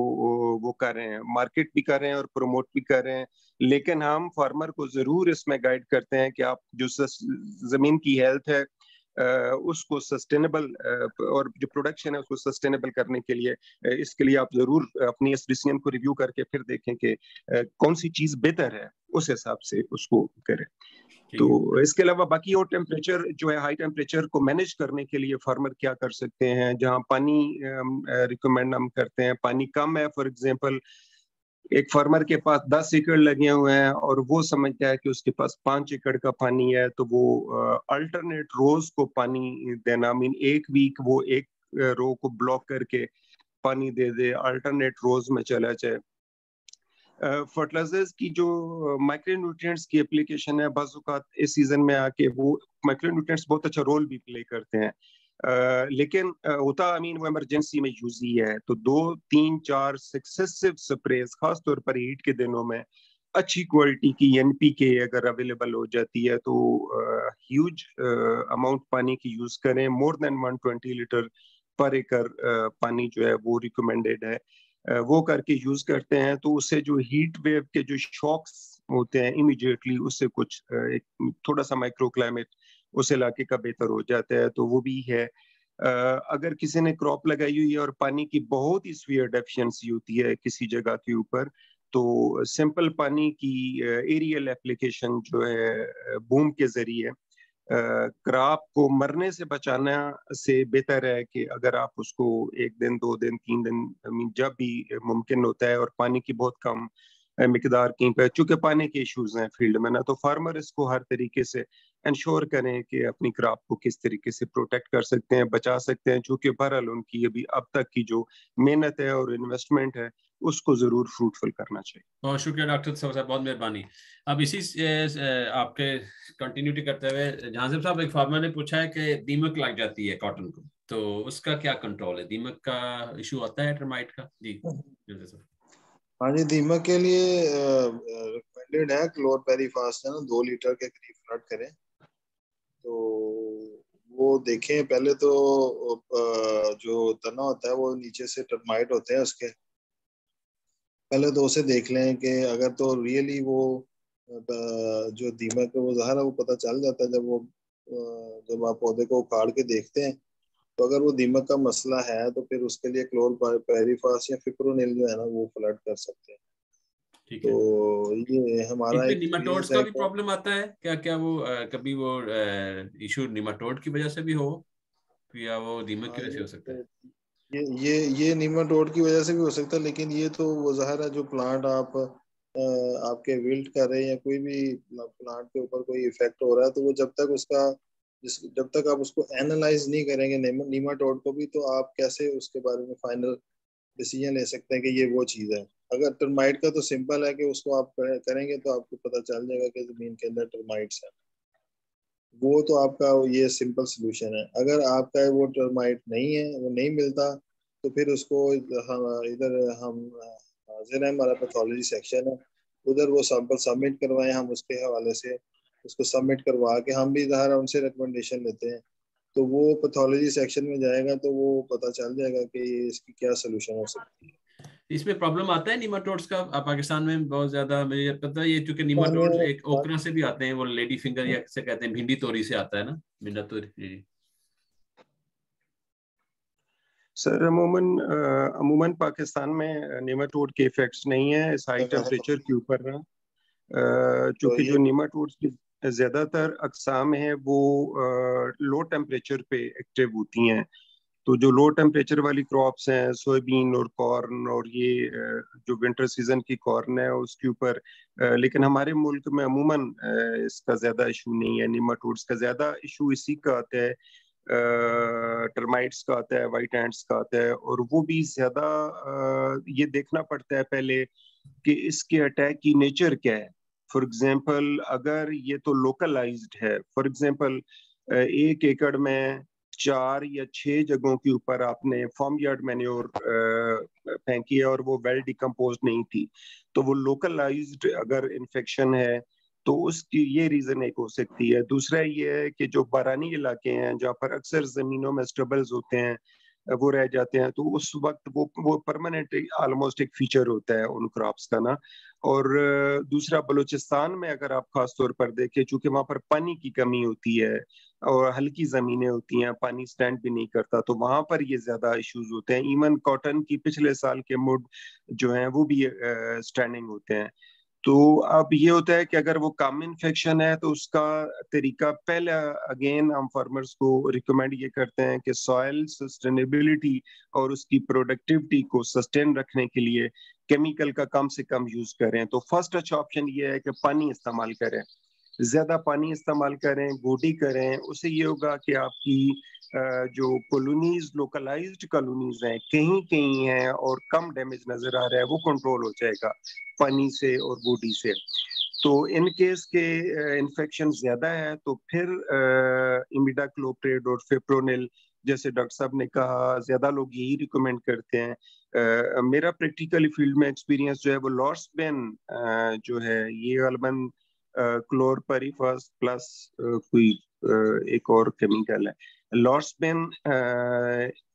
वो कर रहे हैं। मार्केट भी कर रहे हैं और प्रमोट भी कर रहे हैं। लेकिन हम फार्मर को ज़रूर इसमें गाइड करते हैं कि आप जो ज़मीन की हेल्थ है उसको सस्टेनेबल और जो प्रोडक्शन है उसको सस्टेनेबल करने के लिए इसके लिए आप ज़रूर अपनी इस डिसीज़न को रिव्यू करके फिर देखें कि कौन सी चीज़ बेहतर है उस हिसाब से उसको करें। तो इसके अलावा बाकी और टेम्परेचर जो है हाई टेम्परेचर को मैनेज करने के लिए फार्मर क्या कर सकते हैं जहाँ पानी रिकमेंड हम करते हैं पानी कम है फॉर एग्जांपल एक फार्मर के पास दस एकड़ लगे हुए हैं और वो समझता है कि उसके पास पाँच एकड़ का पानी है तो वो अल्टरनेट रोज को पानी देना मीन एक वीक वो एक रो को ब्लॉक करके पानी दे दे अल्टरनेट रोज में चला जाए। फर्टिलाइजर्स की जो माइक्रोन्यूट्रिएंट्स की एप्लीकेशन है, बाजुकात इस सीज़न में आके वो माइक्रोन्यूट्रिएंट्स बहुत अच्छा रोल भी प्ले करते हैं। लेकिन होता आई मीन वो इमरजेंसी में यूज़ ही है। तो दो, तीन, चार सक्सेसिव स्प्रेज खास तौर पर हीट के दिनों में, अच्छी क्वालिटी की एन पी के अगर अवेलेबल हो जाती है तो ह्यूज अमाउंट पानी की यूज़ करें। मोर देन 120 लीटर पर एकड़ पानी जो है, वो रिकमेंडेड है। वो करके यूज़ करते हैं तो उससे जो हीट वेव के जो शॉक्स होते हैं इमिजिएटली उससे कुछ एक, थोड़ा सा माइक्रो क्लाइमेट उस इलाके का बेहतर हो जाता है तो वो भी है। Uh, अगर किसी ने क्रॉप लगाई हुई है और पानी की बहुत ही स्वीयर डेफिशिएंसी होती है किसी जगह के ऊपर तो सिंपल पानी की एरियल एप्लीकेशन जो है बूम के ज़रिए क्रॉप को मरने से बचाना से बेहतर है कि अगर आप उसको एक दिन दो दिन तीन दिन जब भी मुमकिन होता है और पानी की बहुत कम मकदार पर चूँकि पानी के इश्यूज़ हैं फ़ील्ड में ना तो फार्मर इसको हर तरीके से इंश्योर करें कि अपनी क्रॉप को किस तरीके से प्रोटेक्ट कर सकते हैं, बचा सकते हैं, चूँकि बहरहाल उनकी अभी अब तक की जो मेहनत है और इन्वेस्टमेंट है, उसको ज़रूर फ्रूटफुल करना चाहिए। बहुत शुक्रिया डॉक्टर साहब बहुत मेहरबानी। अब इसी आपके कंटिन्यूटी करते हुए जहाँ साहब, एक फार्मर ने पूछा है कि दीमक लग जाती है कॉटन को तो उसका क्या कंट्रोल है? दीमक का इशू आता है का? जी हाँ जी, दीमक के लिए रिकमेंडेड है क्लोर पेरीफास्ट है ना, दो लीटर के करीब फ्लड करें। तो वो देखें, पहले तो जो तना होता है, वो नीचे से टर्माइट होते हैं उसके। पहले तो उसे देख लें कि अगर तो रियली वो जो दीमक है, वो जहर है, वो पता चल जाता है जब वो जब आप पौधे को उखाड़ के देखते हैं। तो अगर वो दीमक का मसला है तो फिर उसके लिए क्लोर पेरीफास या फिप्रोनिल जो है ना वो फ्लड कर सकते हैं। तो ये हमारा निमाटोड्स का भी प्रॉब्लम आता है? क्या क्या वो आ, कभी वो इशू निमाटोड की वजह से भी हो? या वो दीमक की वजह से हो सकता है? ये ये ये निमाटोड की वजह से भी हो सकता है लेकिन ये तो वो जहर है जो प्लांट आप आपके विल्ट कर रहे हैं या कोई भी प्लांट के ऊपर कोई इफ़ेक्ट हो रहा है तो वो जब तक उसका जिस, जब तक आप उसको एनालाइज नहीं करेंगे नीमाटोड को भी तो आप कैसे उसके बारे में फाइनल डिसीज़न ले सकते हैं कि ये वो चीज़ है? अगर टर्माइट का तो सिंपल है कि उसको आप करेंगे तो आपको पता चल जाएगा कि ज़मीन के अंदर टर्माइट्स है। वो तो आपका ये सिंपल सोल्यूशन है। अगर आपका वो टर्माइट नहीं है, वो नहीं मिलता तो फिर उसको इधर हम, हाजिर है, हमारा पैथोलॉजी सेक्शन है। उधर वो सैंपल सबमिट करवाए हम उसके हवाले से। उसको सबमिट करवा के हम भी ज़ाहिर उनसे रिकमेंडेशन लेते हैं। तो वो पैथोलॉजी सेक्शन में जाएगा तो वो पता चल जाएगा कि इसकी क्या सोल्यूशन हो सकती है। इसमें प्रॉब्लम आता है नीमाटोड्स का? पाकिस्तान में बहुत ज़्यादा मुझे पता है ये क्योंकि नीमाटोड्स एक ओकरा से भी आते हैं वो लेडी फिंगर या से कहते हैं भिंडी तोरी से आता है ना? भिंडा तोरी जी सर अमूमन अमूमन पाकिस्तान में नेमाटोड के इफेक्ट्स नहीं है इस हाई टेम्परेचर के ऊपर चूँकि तो जो नेमाटोड्स की ज़्यादातर अकसाम है, वो लो टेम्परेचर पे एक्टिव होती हैं। तो जो लो टेम्परेचर वाली क्रॉप्स हैं सोयाबीन और कॉर्न और ये जो विंटर सीज़न की कॉर्न है, उसके ऊपर लेकिन हमारे मुल्क में अमूमन इसका ज़्यादा इशू नहीं है निमाटोड्स का ज़्यादा इशू इसी का आता है टर्माइट्स का आता है वाइट एंड्स का आता है, और वो भी ज़्यादा ये देखना पड़ता है पहले कि इसके अटैक की नेचर क्या है। फॉर एग्ज़ाम्पल अगर ये तो लोकलाइज्ड है फॉर एग्ज़ाम्पल एक एकड़ में चार या छह जगहों के ऊपर आपने फॉर्म यार्ड मैन्योर फेंकी है और वो वेल डिकम्पोज नहीं थी तो वो लोकलाइज्ड अगर इन्फेक्शन है तो उसकी ये रीजन एक हो सकती है। दूसरा ये है कि जो बारानी इलाके हैं, जहाँ पर अक्सर जमीनों में स्टबल्स होते हैं वो रह जाते हैं तो उस वक्त वो वो परमानेंट ऑलमोस्ट एक फीचर होता है उन क्रॉप्स का ना। और, दूसरा बलूचिस्तान में अगर आप खास तौर पर देखें, चूँकि वहाँ पर पानी की कमी होती है और हल्की जमीनें होती हैं, पानी स्टैंड भी नहीं करता तो वहाँ पर ये ज़्यादा इश्यूज़ होते हैं। इवन कॉटन की पिछले साल के मुड जो हैं, वो भी स्टैंडिंग होते हैं। तो अब ये होता है कि अगर वो कम इन्फेक्शन है तो उसका तरीका पहले अगेन हम फार्मर्स को रिकमेंड ये करते हैं कि सॉयल सस्टेनेबिलिटी और उसकी प्रोडक्टिविटी को सस्टेन रखने के लिए केमिकल का कम से कम यूज़ करें। तो फ़र्स्ट अच्छा ऑप्शन ये है कि पानी इस्तेमाल करें। ज़्यादा पानी इस्तेमाल करें गोटी करें, उससे ये होगा कि आपकी जो कॉलोनीज लोकलाइज्ड कॉलोनीज हैं कहीं कहीं हैं और कम डैमेज नज़र आ रहा है वो कंट्रोल हो जाएगा पानी से और बॉडी से। तो इन केस के इन्फेक्शन ज़्यादा है तो फिर इमिडा क्लोप्रेड और फिप्रोनिल जैसे डॉक्टर साहब ने कहा ज़्यादा लोग यही रिकमेंड करते हैं। uh, मेरा प्रैक्टिकली फ़ील्ड में एक्सपीरियंस जो है वो लॉर्ड्स बेन जो है ये गलबन क्लोर परिफस प्लस कोई एक और केमिकल है। लॉर्सबेन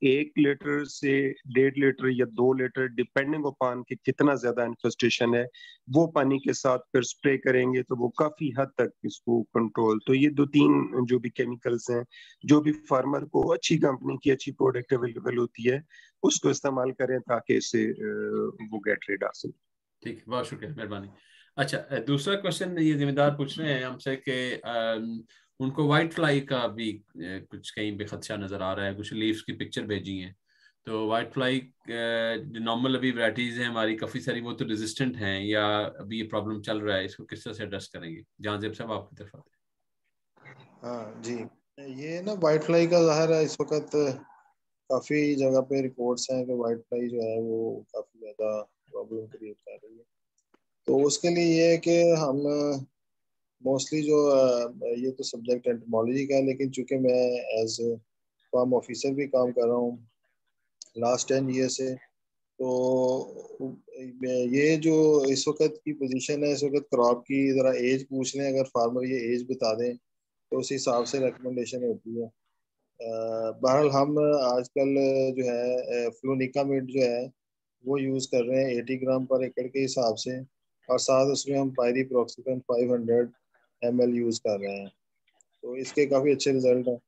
एक लीटर से डेढ़ लीटर या दो लीटर डिपेंडिंग अपॉन कि कितना ज़्यादा इन्फेस्टेशन है, वो पानी के साथ फिर स्प्रे करेंगे तो वो काफ़ी हद तक इसको कंट्रोल तो ये दो तीन जो भी केमिकल्स हैं, जो भी फार्मर को अच्छी कंपनी की अच्छी प्रोडक्ट अवेलेबल होती है, उसको इस्तेमाल करें ताकि इसे वो गेट रेड हासिल ठीक, बहुत शुक्रिया, मेहरबानी। अच्छा दूसरा क्वेश्चन ये जिम्मेदार पूछ रहे हैं हमसे कि उनको वाइट फ्लाई का भी कुछ कहीं पे खदशा नज़र आ रहा है, कुछ लीव्स की पिक्चर भेजी है। तो वाइट फ्लाई जो नॉर्मल अभी वराइटीज हैं हमारी, काफ़ी सारी वो तो रेजिस्टेंट हैं, या अभी ये प्रॉब्लम चल रहा है, इसको किस तरह से एड्रेस करेंगे? जहाँ जेब साहब, आपकी तरफ़ आते हाँ। जी। ये ना वाइट फ्लाई का ज़ाहिर है, इस वक्त काफ़ी जगह पे रिपोर्ट्स हैं कि वाइट फ्लाई जो है, वो काफ़ी ज़्यादा प्रॉब्लम क्रिएट कर रही है। तो उसके लिए ये है कि हम मोस्टली जो ये तो सब्जेक्ट एंटमोलॉजी का है, लेकिन चूँकि मैं एज फार्म ऑफिसर भी काम कर रहा हूँ लास्ट टेन ईयर से तो ये जो इस वक्त की पोजीशन है, इस वक्त क्रॉप की ज़रा एज पूछ लें, अगर फार्मर ये एज बता दें तो उस हिसाब से रिकमेंडेशन होती है। बहरहाल हम आजकल जो है फ्लोनिका मीट जो है, वो यूज़ कर रहे हैं एटी ग्राम पर एकड़ के हिसाब से, और साथ उसमें हम पायरी प्रोक्सीफेन 500 एम एल यूज़ कर रहे हैं। तो इसके काफ़ी अच्छे रिज़ल्ट हैं।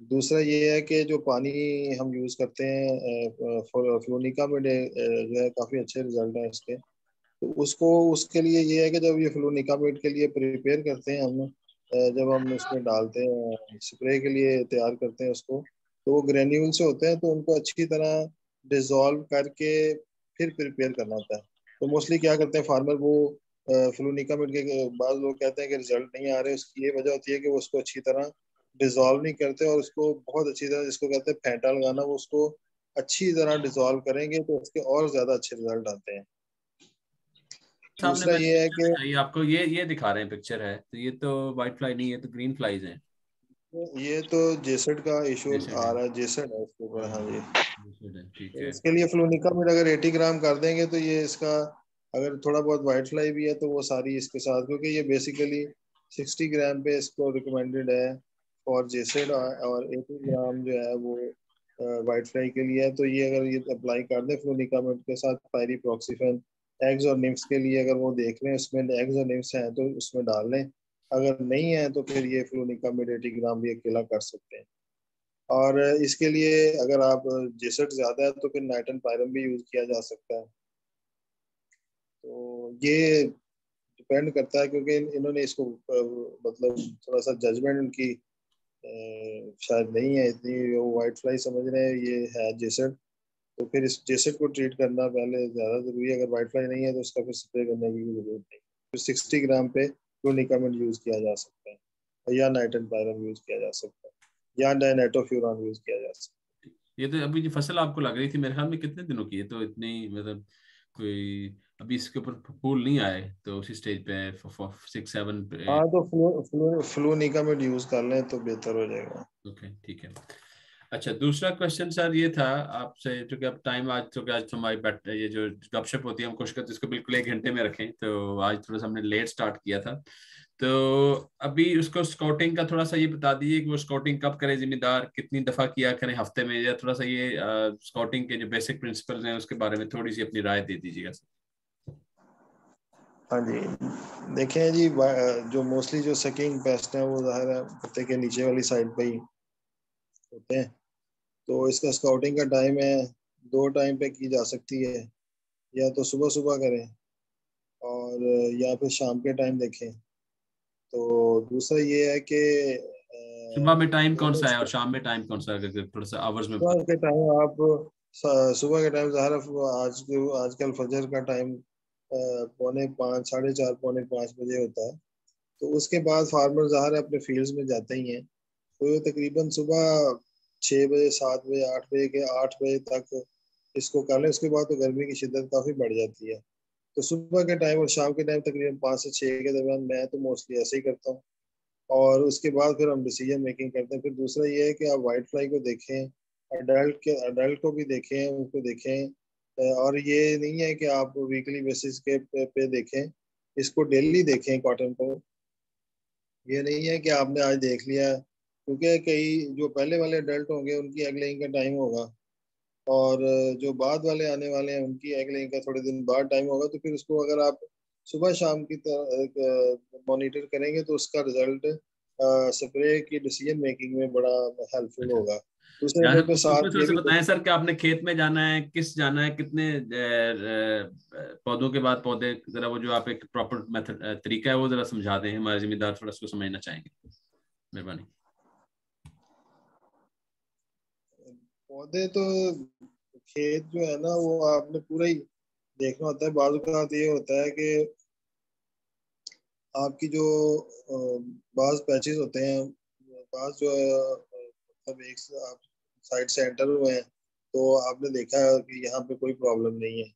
दूसरा ये है कि जो पानी हम यूज़ करते हैं फ्लोनिका में जो है काफ़ी अच्छे रिज़ल्ट हैं इसके। तो उसको, उसके लिए ये है कि जब ये फ्लोनिका मीट के लिए प्रिपेयर करते हैं हम जब हम उसमें डालते हैं स्प्रे के लिए तैयार करते हैं उसको तो वो ग्रेन्यूल से होते हैं तो उनको अच्छी तरह डिजोल्व करके फिर प्रिपेयर करना होता है। तो मोस्टली क्या करते हैं फार्मर वो फ्लूनिका मिट के बाद लोग कहते हैं कि रिज़ल्ट नहीं आ रहे उसकी ये वजह होती है कि वो उसको अच्छी तरह डिजोल्व नहीं करते और उसको बहुत अच्छी तरह जिसको कहते हैं फेंटा लगाना वो उसको अच्छी तरह डिजोल्व करेंगे तो उसके और ज़्यादा अच्छे रिज़ल्ट आते हैं। दूसरा ये है कि आपको ये ये दिखा रहे हैं पिक्चर है तो ये तो व्हाइट फ्लाई नहीं है तो ग्रीन फ्लाईज हैं। ये तो जेसेड का इशू आ रहा है जेसेड है इसके ऊपर हाँ जी। इसके लिए फ्लूनिका मिट अगर 80 ग्राम कर देंगे तो ये इसका अगर थोड़ा बहुत वाइट फ्लाई भी है तो वो सारी इसके साथ, क्योंकि ये बेसिकली 60 ग्राम पे इसको रिकमेंडेड है फॉर जेसेड और 80 ग्राम जो है वो वाइट फ्लाई के लिए है। तो ये अगर ये अप्लाई कर दें फ्लोनिकामेंट के साथ पायरी प्रोक्सीफेन एग्स और निम्स के लिए अगर वो देख लें उसमें एग्स और निम्स हैं तो उसमें डाल लें अगर नहीं है तो फिर ये फ्लोनिकामेंट एटी ग्राम भी अकेला कर सकते हैं। और इसके लिए अगर आप जेसेट ज़्यादा है तो फिर नाइटन पायरम भी यूज़ किया जा सकता है। तो ये डिपेंड करता है क्योंकि इन्होंने इसको मतलब थोड़ा सा जजमेंट उनकी शायद नहीं है इतनी वो वाइट फ्लाई समझ रहे हैं, ये है जेसेट तो फिर इस जेसेट को ट्रीट करना पहले ज़्यादा ज़रूरी है, अगर वाइट फ्लाई नहीं है तो उसका फिर स्प्रे करने की ज़रूरत नहीं। फिर सिक्सटी ग्राम पे क्लोनिकामेंट यूज़ किया जा सकता है? या नाइट्रन पायरम यूज़ किया जा सकता है? या डायनेटोफ्यूरॉन यूज़ किया जा सकता है? ये तो अभी जो फ़सल आपको लग रही थी, मेरे ख्याल में कितने दिनों की है? तो इतनी मतलब कोई अभी इसके ऊपर फूल नहीं आए तो उसी स्टेज पे सिक्स सेवन पे हाँ तो flu flu flonicamid use कर लें तो बेहतर हो जाएगा। ओके ठीक है। अच्छा दूसरा क्वेश्चन सर ये था आपसे क्योंकि अब टाइम आज तो आज तो हमारी बैठ ये जो गपशप होती है हम कोशिश करते इसको बिल्कुल एक घंटे में रखें तो आज थोड़ा सा हमने लेट स्टार्ट किया था। तो अभी उसको स्काउटिंग का थोड़ा सा ये बता दीजिए कि वो स्काउटिंग कब करे जिम्मेदार, कितनी दफ़ा किया करें, हफ़्ते में, या थोड़ा सा ये स्काउटिंग के जो बेसिक प्रिंसिपल्स हैं उसके बारे में थोड़ी सी अपनी राय दे दीजिएगा हाँ जी। देखें जी जो मोस्टली जो सकिंग पेस्ट है वो ज़ाहिर है पत्ते के नीचे वाली साइड पे ही होते हैं। तो इसका स्काउटिंग का टाइम है, दो टाइम पे की जा सकती है, या तो सुबह सुबह करें और या फिर शाम के टाइम देखें। तो दूसरा ये है कि सुबह में टाइम कौन सा है और शाम में टाइम कौन सा है? थोड़ा सा आवर्स में सुबह के टाइम आप सुबह के टाइम ज़ाहिर आज आजकल फजर का टाइम पौने पाँच साढ़े चार पौने पाँच बजे होता है। तो उसके बाद फार्मर ज़ाहिर अपने फील्ड्स में जाते ही हैं। तो तकरीबन सुबह छः बजे सात बजे आठ बजे के आठ बजे तक इसको कर लें। उसके बाद तो गर्मी की शिद्दत काफ़ी बढ़ जाती है। तो सुबह के टाइम और शाम के टाइम तकरीबन पाँच से छः के दरमियान मैं तो मोस्टली ऐसे ही करता हूँ। और उसके बाद फिर हम डिसीज़न मेकिंग करते हैं। फिर दूसरा ये है कि आप वाइट फ्लाई को देखें अडल्ट के अडल्ट को भी देखें उनको देखें। और ये नहीं है कि आप वीकली बेसिस के पे, पे देखें इसको डेली देखें कॉटन को। ये नहीं है कि आपने आज देख लिया क्योंकि कई जो पहले वाले अडल्ट होंगे उनकी अगले लेइंग का टाइम होगा। और जो बाद वाले आने वाले हैं उनकी लेइंग का थोड़े दिन बाद टाइम होगा तो फिर उसको अगर आप सुबह शाम की तरह मॉनिटर करेंगे तो उसका रिज़ल्ट स्प्रे की डिसीज़न मेकिंग में बड़ा हेल्पफुल अच्छा। होगा। साथ बताएँ सर कि आपने खेत में जाना है किस जाना है कितने पौधों के बाद पौधे जरा वो जो आप एक प्रॉपर मेथड तरीका है वो जरा समझा दें हमारे जिम्मेदार थोड़ा उसको समझना चाहेंगे। मेहरबानी। पौधे तो खेत जो है ना वो आपने पूरा ही देखना होता है। का ये होता है कि आपकी जो बाज पैचेस होते हैं बाज जो है मतलब एक आप साइड से एंटर हुए हैं तो आपने देखा कि यहाँ पे कोई प्रॉब्लम नहीं है।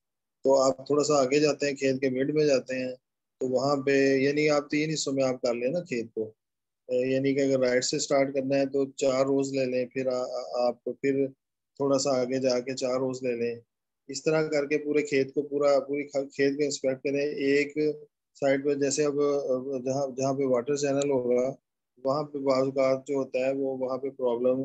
तो आप थोड़ा सा आगे जाते हैं खेत के मिड में जाते हैं तो वहाँ पे यानी आप तीन हिस्सों में आप कर लेना खेत को। यानी कि अगर राइट से स्टार्ट करना है तो चार रोज ले लें फिर आ, आप फिर थोड़ा सा आगे जाके चार रोज ले लें। इस तरह करके पूरे खेत को पूरा, पूरी खेत को इंस्पेक्ट करें। एक साइड पे जैसे अब जहाँ जहाँ पे वाटर चैनल होगा, वहाँ पे बाजुकात जो होता है, वो वहाँ पे प्रॉब्लम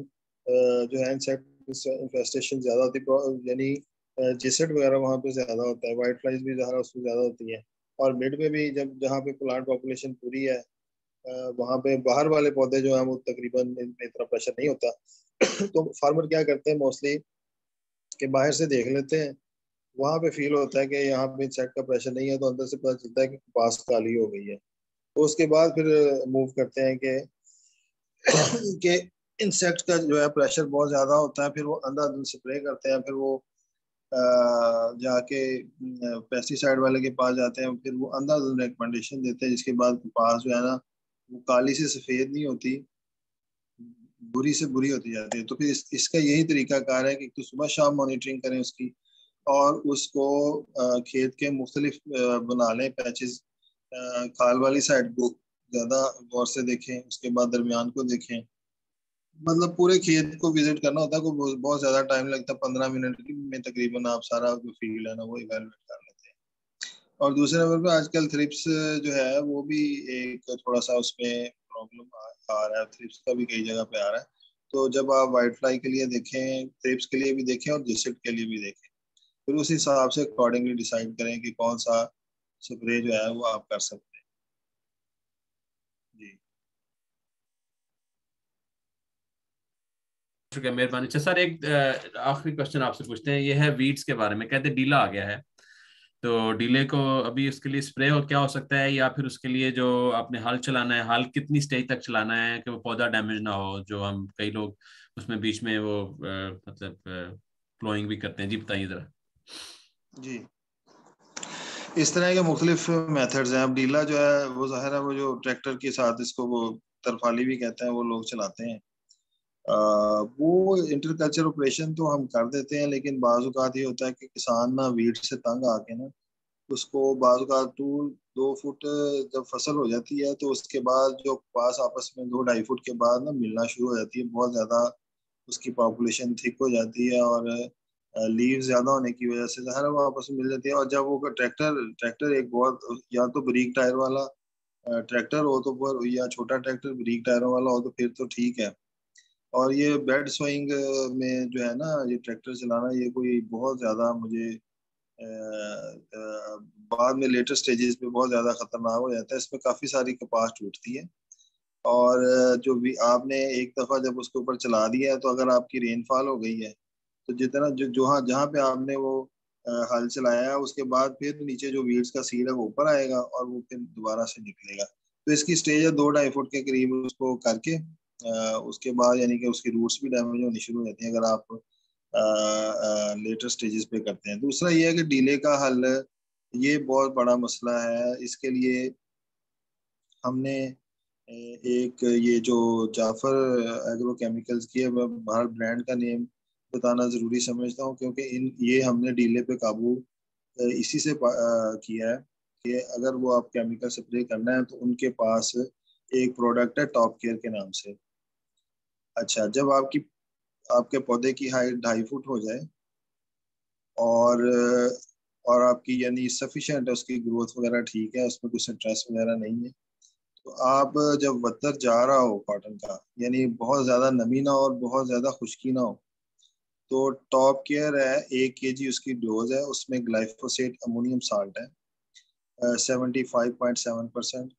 जो है इंसेक्ट इंफेस्टेशन ज़्यादा होती है यानी जिसट वगैरह वहाँ पे ज़्यादा होता है। वाइट फ्लाइज भी ज़्यादा उसमें ज़्यादा होती है। और मिड में भी जब, जहाँ पे प्लांट पॉपुलेशन पूरी है वहाँ पे बाहर वाले पौधे जो है, वो तकरीबन इतना प्रेशर नहीं होता। तो फार्मर क्या करते हैं मोस्टली कि बाहर से देख लेते हैं। वहाँ पे फील होता है कि यहाँ पे इंसेक्ट का प्रेशर नहीं है तो अंदर से पता चलता है कि कपास काली हो गई है। तो उसके बाद फिर मूव करते हैं कि कि इंसेक्ट का जो है प्रेशर बहुत ज़्यादा होता है, फिर वो अंदर स्प्रे करते हैं, फिर वो जाके पेस्टिसाइड वाले के पास जाते हैं, फिर वो अंदर रिकमेंडेशन देते हैं, जिसके बाद कपास जो है ना, वो काली से सफ़ेद नहीं होती। बुरी से बुरी होती जाती है। तो फिर इस, इसका यही तरीका कार है कि तो सुबह शाम मॉनिटरिंग करें उसकी और उसको खेत के मुख्तलिफ़ बना लें पैचेस खाल वाली साइड को ज़्यादा गौर से देखें उसके बाद दरमियान को देखें। मतलब पूरे खेत को विज़िट करना होता है को बहुत ज़्यादा टाइम लगता है पंद्रह मिनट में तकरीबन आप सारा जो फ़ील्ड है ना वो इवेलुएट कर लेते हैं। और दूसरे नंबर पर आजकल थ्रिप्स जो है वो भी एक थोड़ा सा उसमें प्रॉब्लम आ रहा है थ्रिप्स का भी कई जगह पे आ रहा है। तो जब आप वाइट फ्लाई के लिए देखें थ्रिप्स के लिए भी देखें और जिसिट के लिए भी देखें, फिर उस हिसाब से अकॉर्डिंगली डिसाइड करें कि कौन सा स्प्रे जो है वो आप कर सकते हैं। जी। शुक्रिया मेहरबानी। अच्छा सर, एक आखिरी क्वेश्चन आपसे पूछते हैं। ये है वीड्स के बारे में। कहते डीला आ गया है। तो डीले को अभी उसके लिए स्प्रे हो क्या हो सकता है? या फिर उसके लिए जो आपने हल चलाना है, हल कितनी स्टेज तक चलाना है कि वो पौधा डैमेज ना हो, जो हम कई लोग उसमें बीच में वो मतलब फ्लोइंग भी करते हैं। जी बताइए जरा। जी। इस तरह के मुख्तलिफ़ मेथड्स हैं। अब डीला जो है, वो ज़ाहिर है वो जो ट्रैक्टर के साथ इसको वो तरफाली भी कहते हैं, वो लोग चलाते हैं। वो इंटरकल्चर ऑपरेशन तो हम कर देते हैं, लेकिन बाज़ात ये होता है कि किसान ना वीट से तंग आके ना, उसको बाज़ात टू दो फुट, जब फ़सल हो जाती है तो उसके बाद जो पास आपस में दो ढाई फुट के बाद ना मिलना शुरू हो जाती है, बहुत ज़्यादा उसकी पॉपुलेशन थिक हो जाती है और लीव ज़्यादा होने की वजह से ज़ाहिर वो आपस में मिल जाती है और जब वो ट्रैक्टर ट्रैक्टर एक बहुत, या तो ब्रीक टायर वाला ट्रैक्टर हो तो या छोटा ट्रैक्टर ब्रीक टायरों वाला हो तो फिर तो ठीक है। और ये बेड स्विंग में जो है ना, ये ट्रैक्टर चलाना, ये कोई बहुत ज़्यादा मुझे बाद में लेटर स्टेजेस पे बहुत ज़्यादा ख़तरनाक हो जाता है। इसमें काफ़ी सारी कपास टूटती है। और जो भी आपने एक दफ़ा जब उसके ऊपर चला दिया है तो अगर आपकी रेनफॉल हो गई है तो जितना जो जहाँ जहाँ पे आपने वो हल चलाया है, उसके बाद फिर नीचे जो व्हील्स का सील है, वो ऊपर आएगा और वो फिर दोबारा से निकलेगा। तो इसकी स्टेज है दो ढाई फुट के करीब उसको करके उसके बाद यानी कि उसकी रूट्स भी डैमेज होनी शुरू हो जाती हैं अगर आप लेटर स्टेजेस पे करते हैं। दूसरा ये है कि डीले का हल, ये बहुत बड़ा मसला है। इसके लिए हमने एक ये जो जाफ़र एग्रो केमिकल्स की है मैं ब्रांड का नेम बताना ज़रूरी समझता हूँ क्योंकि इन, ये हमने डीले पे काबू इसी से किया है कि अगर वो आप केमिकल स्प्रे करना है तो उनके पास एक प्रोडक्ट है टॉप केयर के नाम से। अच्छा जब आपकी, आपके पौधे की हाइट ढाई फुट हो जाए और और आपकी यानी सफिशेंट है, उसकी ग्रोथ वगैरह ठीक है, उसमें कुछ स्ट्रेस वगैरह नहीं है तो आप जब वतर जा रहा हो कॉटन का, यानी बहुत ज़्यादा नमी ना हो और बहुत ज़्यादा खुश्की ना हो तो टॉप केयर है, एक के जी उसकी डोज है, उसमें ग्लाइफोसेट अमोनियम साल्ट है seventy five point seven percent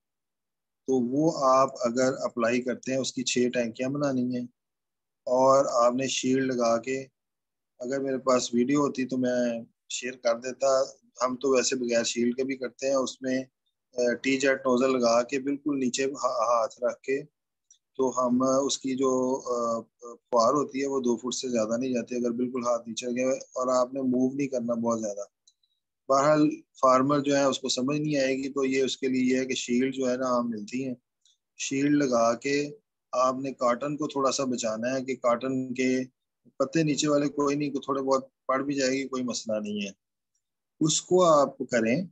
तो वो आप अगर अप्लाई करते हैं, उसकी छः टैंकियाँ बनानी है और आपने शील्ड लगा के अगर मेरे पास वीडियो होती तो मैं शेयर कर देता। हम तो वैसे बगैर शील्ड के भी करते हैं, उसमें टी जेट नोजल लगा के बिल्कुल नीचे हाथ रख के तो हम उसकी जो फुहार होती है वो दो फुट से ज़्यादा नहीं जाती, अगर बिल्कुल हाथ नीचे गए और आपने मूव नहीं करना बहुत ज़्यादा। बहरहाल फार्मर जो है उसको समझ नहीं आएगी तो ये उसके लिए ये है कि शील्ड जो है ना आम मिलती है। शील्ड लगा के आपने काटन को थोड़ा सा बचाना है कि काटन के पत्ते नीचे वाले कोई नहीं को थोड़े बहुत पड़ भी जाएगी, कोई मसला नहीं है। उसको आप करें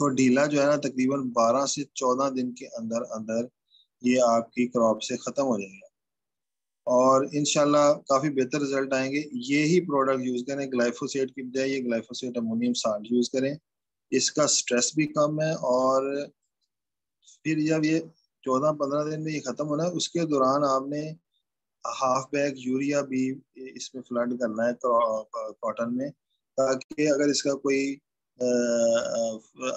तो ढीला जो है ना तकरीबन 12 से 14 दिन के अंदर अंदर ये आपकी क्रॉप से ख़त्म हो जाएगा। और इनशाला काफ़ी बेहतर रिज़ल्ट आएँगे। ये ही प्रोडक्ट यूज़ करें ग्लाइफोसेट की बजाय ये ग्लाइफोसेट अमोनियम साल्ट यूज़ करें। इसका स्ट्रेस भी कम है और फिर जब ये चौदह पंद्रह दिन में ये ख़त्म होना है, उसके दौरान आपने हाफ़ बैग यूरिया भी इसमें फ्लड करना है कॉटन में, ताकि अगर इसका कोई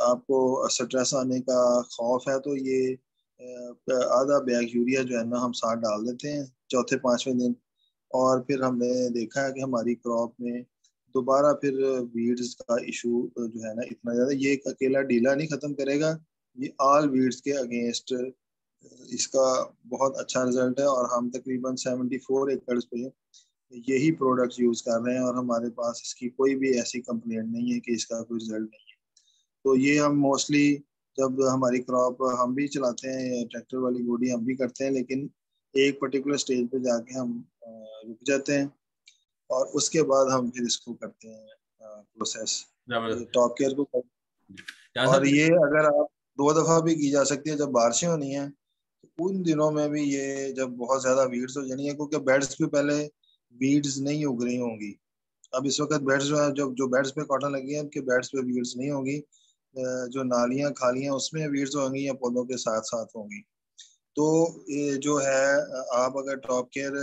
आपको स्ट्रेस आने का खौफ है तो ये आधा बैग यूरिया जो है ना हम साथ डाल देते हैं, चौथे, पाँचवें दिन। और फिर हमने देखा है कि हमारी क्रॉप में दोबारा फिर वीड्स का इशू जो है ना, इतना ज़्यादा। ये एक अकेला डीला नहीं ख़त्म करेगा, ये ऑल वीड्स के अगेंस्ट इसका बहुत अच्छा रिज़ल्ट है। और हम तकरीबन 74 एकड़ पे यही प्रोडक्ट्स यूज़ कर रहे हैं और हमारे पास इसकी कोई भी ऐसी कंप्लेंट नहीं है कि इसका कोई रिज़ल्ट नहीं है। तो ये हम मोस्टली जब हमारी क्रॉप हम भी चलाते हैं ट्रैक्टर वाली गोडी हम भी करते हैं लेकिन एक पर्टिकुलर स्टेज पे जाके हम रुक जाते हैं और उसके बाद हम फिर इसको करते हैं प्रोसेस टॉप केयर को करते और ये अगर आप दो दफ़ा भी की जा सकती है जब बारिशें होनी है तो उन दिनों में भी ये जब बहुत ज़्यादा वीड्स हो जानी है क्योंकि बेड्स पे पहले बीड्स नहीं उग रही होंगी। अब इस वक्त बेड्स जो है जो जो बेड्स पे कॉटन लगी है उनके बेड्स पे बीड्स नहीं होंगी। जो नालियाँ खालियाँ उसमें बीड्स होंगी, या पौधों के साथ साथ होंगी। तो जो है, आप अगर टॉप केयर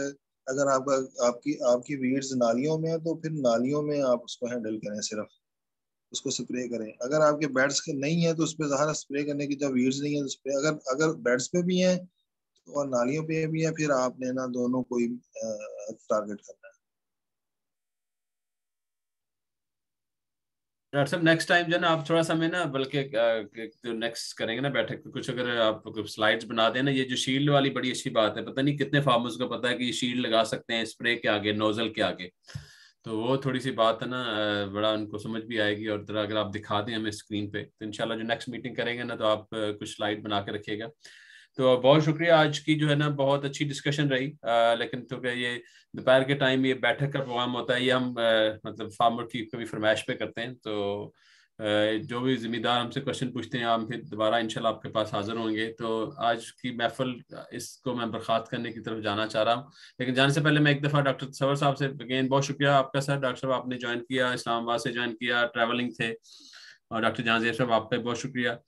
अगर आपका, आपकी आपकी वीड्स नालियों में है तो फिर नालियों में आप उसको हैंडल करें सिर्फ़। उसको स्प्रे करें। अगर आपके बेड्स नहीं है तो उस पर ज़्यादा स्प्रे करने की जब वीड्स नहीं है तो स्प्रे अगर अगर बेड्स पे भी हैं, और नालियों पे भी है, फिर आपने ना दोनों को ही टारगेट करना है। डॉक्टर साहब नेक्स्ट टाइम जो ना, आप थोड़ा सा मैं ना, बल्कि जो नेक्स्ट करेंगे ना बैठक तो कुछ अगर आप कुछ स्लाइड्स बना देना ये जो शील्ड वाली बड़ी अच्छी बात है, पता नहीं कितने फार्मर्स को पता है कि शील्ड लगा सकते हैं स्प्रे के आगे नोजल के आगे। तो वो थोड़ी सी बात है ना बड़ा उनको समझ भी आएगी और तरह अगर आप दिखा दें हमें स्क्रीन पे तो इनशाला जो नेक्स्ट मीटिंग करेंगे ना तो आप कुछ स्लाइड बना के रखिएगा। तो बहुत शुक्रिया आज की जो है ना बहुत अच्छी डिस्कशन रही। आ, लेकिन तो क्या ये दोपहर के टाइम ये बैठक का प्रोग्राम होता है ये हम आ, मतलब फार्मर की कभी फरमाइश पे करते हैं। तो जो भी जिम्मेदार हमसे क्वेश्चन पूछते हैं हम फिर दोबारा इंशाल्लाह आपके पास हाजिर होंगे। तो आज की महफल इसको मैं बर्खास्त करने की तरफ़ जाना चाह रहा हूँ। लेकिन जाने से पहले मैं एक दफ़ा डॉक्टर सवर साहब से अगेन बहुत शुक्रिया आपका सर। डॉक्टर साहब आपने ज्वाइन किया इस्लामाबाद से ज्वाइन किया ट्रैवलिंग थे। और डॉक्टर जहांजेब साहब आपका बहुत शुक्रिया।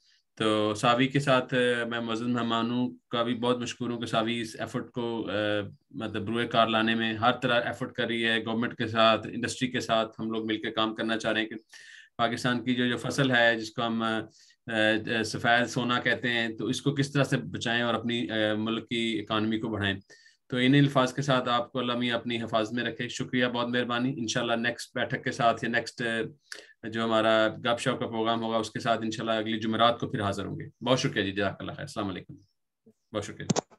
तो सावी के साथ मैं मजद मेहमानों का भी बहुत मशहूर हूँ कि सावी इस एफर्ट को मतलब ब्रुए कार लाने में हर तरह एफर्ट कर रही है। गवर्नमेंट के साथ इंडस्ट्री के साथ हम लोग मिलकर काम करना चाह रहे हैं कि पाकिस्तान की जो जो फ़सल है, जिसको हम सफ़ेद सोना कहते हैं तो इसको किस तरह से बचाएँ और अपनी मुल्क की इकानमी को बढ़ाएँ। तो इन अल्फाज के साथ आपको अल्लाह अपनी हिफाजत में रखे। शुक्रिया, बहुत मेहरबानी। इंशाल्लाह नेक्स्ट बैठक के साथ या नेक्स्ट जो हमारा गप गपशप का प्रोग्राम होगा, उसके साथ इंशाल्लाह अगली जुमेरात को फिर हाजिर होंगे। बहुत शुक्रिया जी जजाकल्ला खैर। बहुत शुक्रिया।